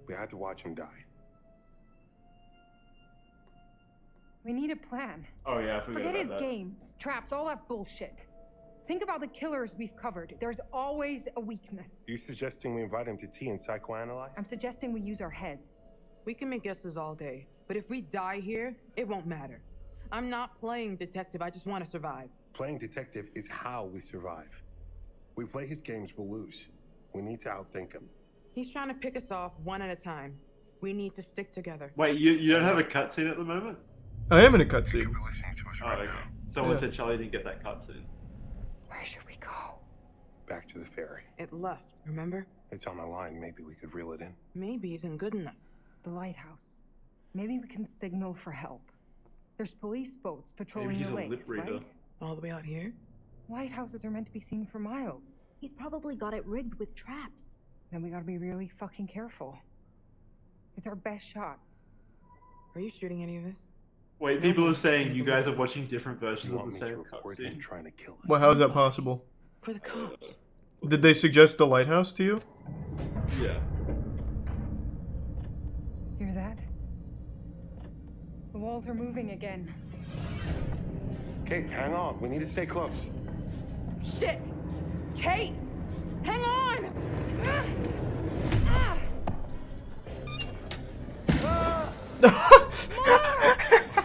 [SPEAKER 4] we had to watch him die.
[SPEAKER 6] We need a plan.
[SPEAKER 2] Oh yeah, I forgot
[SPEAKER 6] Forget
[SPEAKER 2] about
[SPEAKER 6] his
[SPEAKER 2] that.
[SPEAKER 6] games, traps, all that bullshit. Think about the killers we've covered. There's always a weakness.
[SPEAKER 4] You suggesting we invite him to tea and psychoanalyze?
[SPEAKER 6] I'm suggesting we use our heads.
[SPEAKER 3] We can make guesses all day, but if we die here, it won't matter. I'm not playing detective, I just want to survive.
[SPEAKER 4] Playing detective is how we survive. We play his games, we'll lose. We need to outthink him.
[SPEAKER 3] He's trying to pick us off one at a time. We need to stick together.
[SPEAKER 2] Wait, you, you don't have a cutscene at the moment?
[SPEAKER 1] I am in a cutscene.
[SPEAKER 2] Oh, okay. Someone
[SPEAKER 1] Yeah.
[SPEAKER 2] said Charlie didn't get that cutscene.
[SPEAKER 6] Where should we go?
[SPEAKER 4] Back to the ferry.
[SPEAKER 3] It left, remember?
[SPEAKER 4] It's on the line. Maybe we could reel it in.
[SPEAKER 3] Maybe isn't good enough.
[SPEAKER 6] The lighthouse. Maybe we can signal for help. There's police boats patrolling
[SPEAKER 2] he's
[SPEAKER 6] the
[SPEAKER 2] a lip
[SPEAKER 6] lakes,
[SPEAKER 2] reader.
[SPEAKER 6] right?
[SPEAKER 3] All the way out here?
[SPEAKER 6] Lighthouses are meant to be seen for miles.
[SPEAKER 9] He's probably got it rigged with traps.
[SPEAKER 6] Then we gotta be really fucking careful. It's our best shot.
[SPEAKER 3] Are you shooting any of this?
[SPEAKER 2] Wait, people are saying you guys are watching different versions of the
[SPEAKER 4] me to
[SPEAKER 2] same
[SPEAKER 4] report him
[SPEAKER 2] cutscene.
[SPEAKER 4] trying to kill us?
[SPEAKER 1] Well, how is that possible?
[SPEAKER 3] For the cops.
[SPEAKER 1] Did they suggest the lighthouse to you?
[SPEAKER 2] Yeah.
[SPEAKER 6] Hear that? The walls are moving again.
[SPEAKER 4] Kate, hang on. We need to stay close.
[SPEAKER 6] Shit! Kate! Hang on! Ah!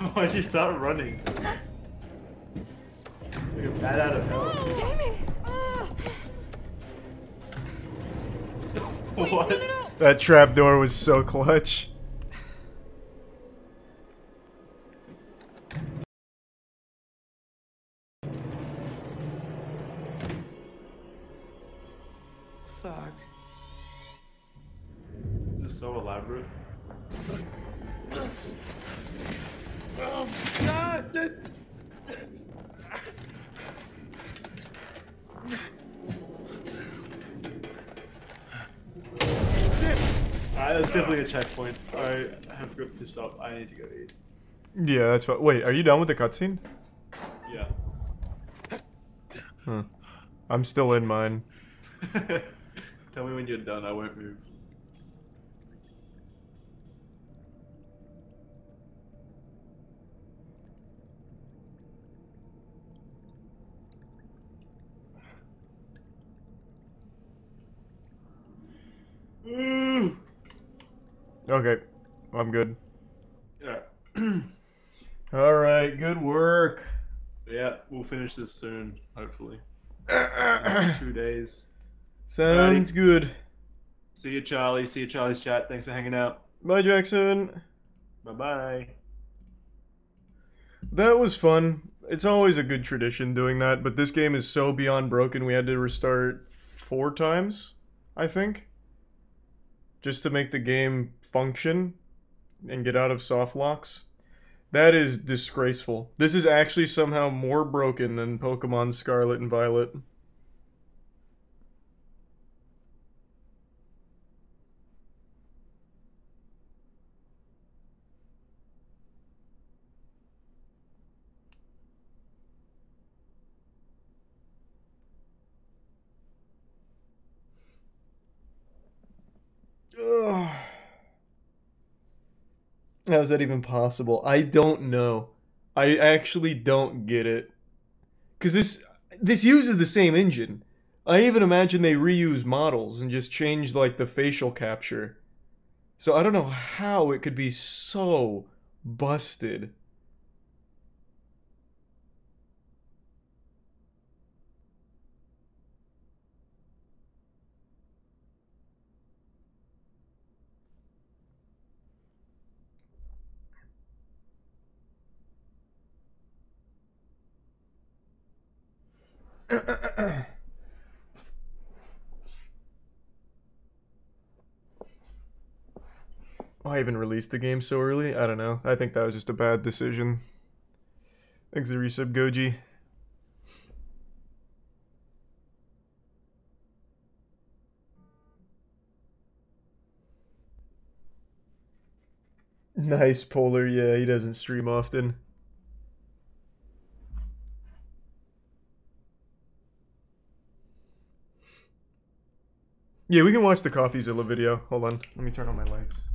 [SPEAKER 2] Why'd you start running? Like a bat out of hell.
[SPEAKER 9] Jamie! Ah! Wait,
[SPEAKER 2] What?
[SPEAKER 9] no, no, no!
[SPEAKER 1] That trapdoor was so clutch.
[SPEAKER 3] Fuck.
[SPEAKER 2] Just so elaborate. A checkpoint. I have got to stop. I need to go eat.
[SPEAKER 1] Yeah, that's what. Wait, are you done with the cutscene?
[SPEAKER 2] Yeah.
[SPEAKER 1] Huh. I'm still in mine.
[SPEAKER 2] Tell me when you're done, I won't move.
[SPEAKER 1] Okay, I'm good.
[SPEAKER 2] Yeah.
[SPEAKER 1] All right, good work.
[SPEAKER 2] yeah, we'll finish this soon, hopefully. Two days.
[SPEAKER 1] Sounds good.
[SPEAKER 2] See you, Charlie. See you, Charlie's chat. Thanks for hanging out.
[SPEAKER 1] Bye, Jackson.
[SPEAKER 2] Bye bye.
[SPEAKER 1] That was fun. It's always a good tradition doing that, but this game is so beyond broken we had to restart four times, I think. just to make the game function and get out of soft locks. That is disgraceful. This is actually somehow more broken than Pokemon Scarlet and Violet. Ugh. How is that even possible? I don't know. I actually don't get it. Cause this this uses the same engine. I even imagine they reuse models and just change like the facial capture. So I don't know how it could be so busted. Why even release the game so early? I don't know. I think that was just a bad decision. Thanks the resub Goji. Nice Polar, yeah, he doesn't stream often. Yeah, we can watch the CoffeeZilla video. Hold on, let me turn on my lights.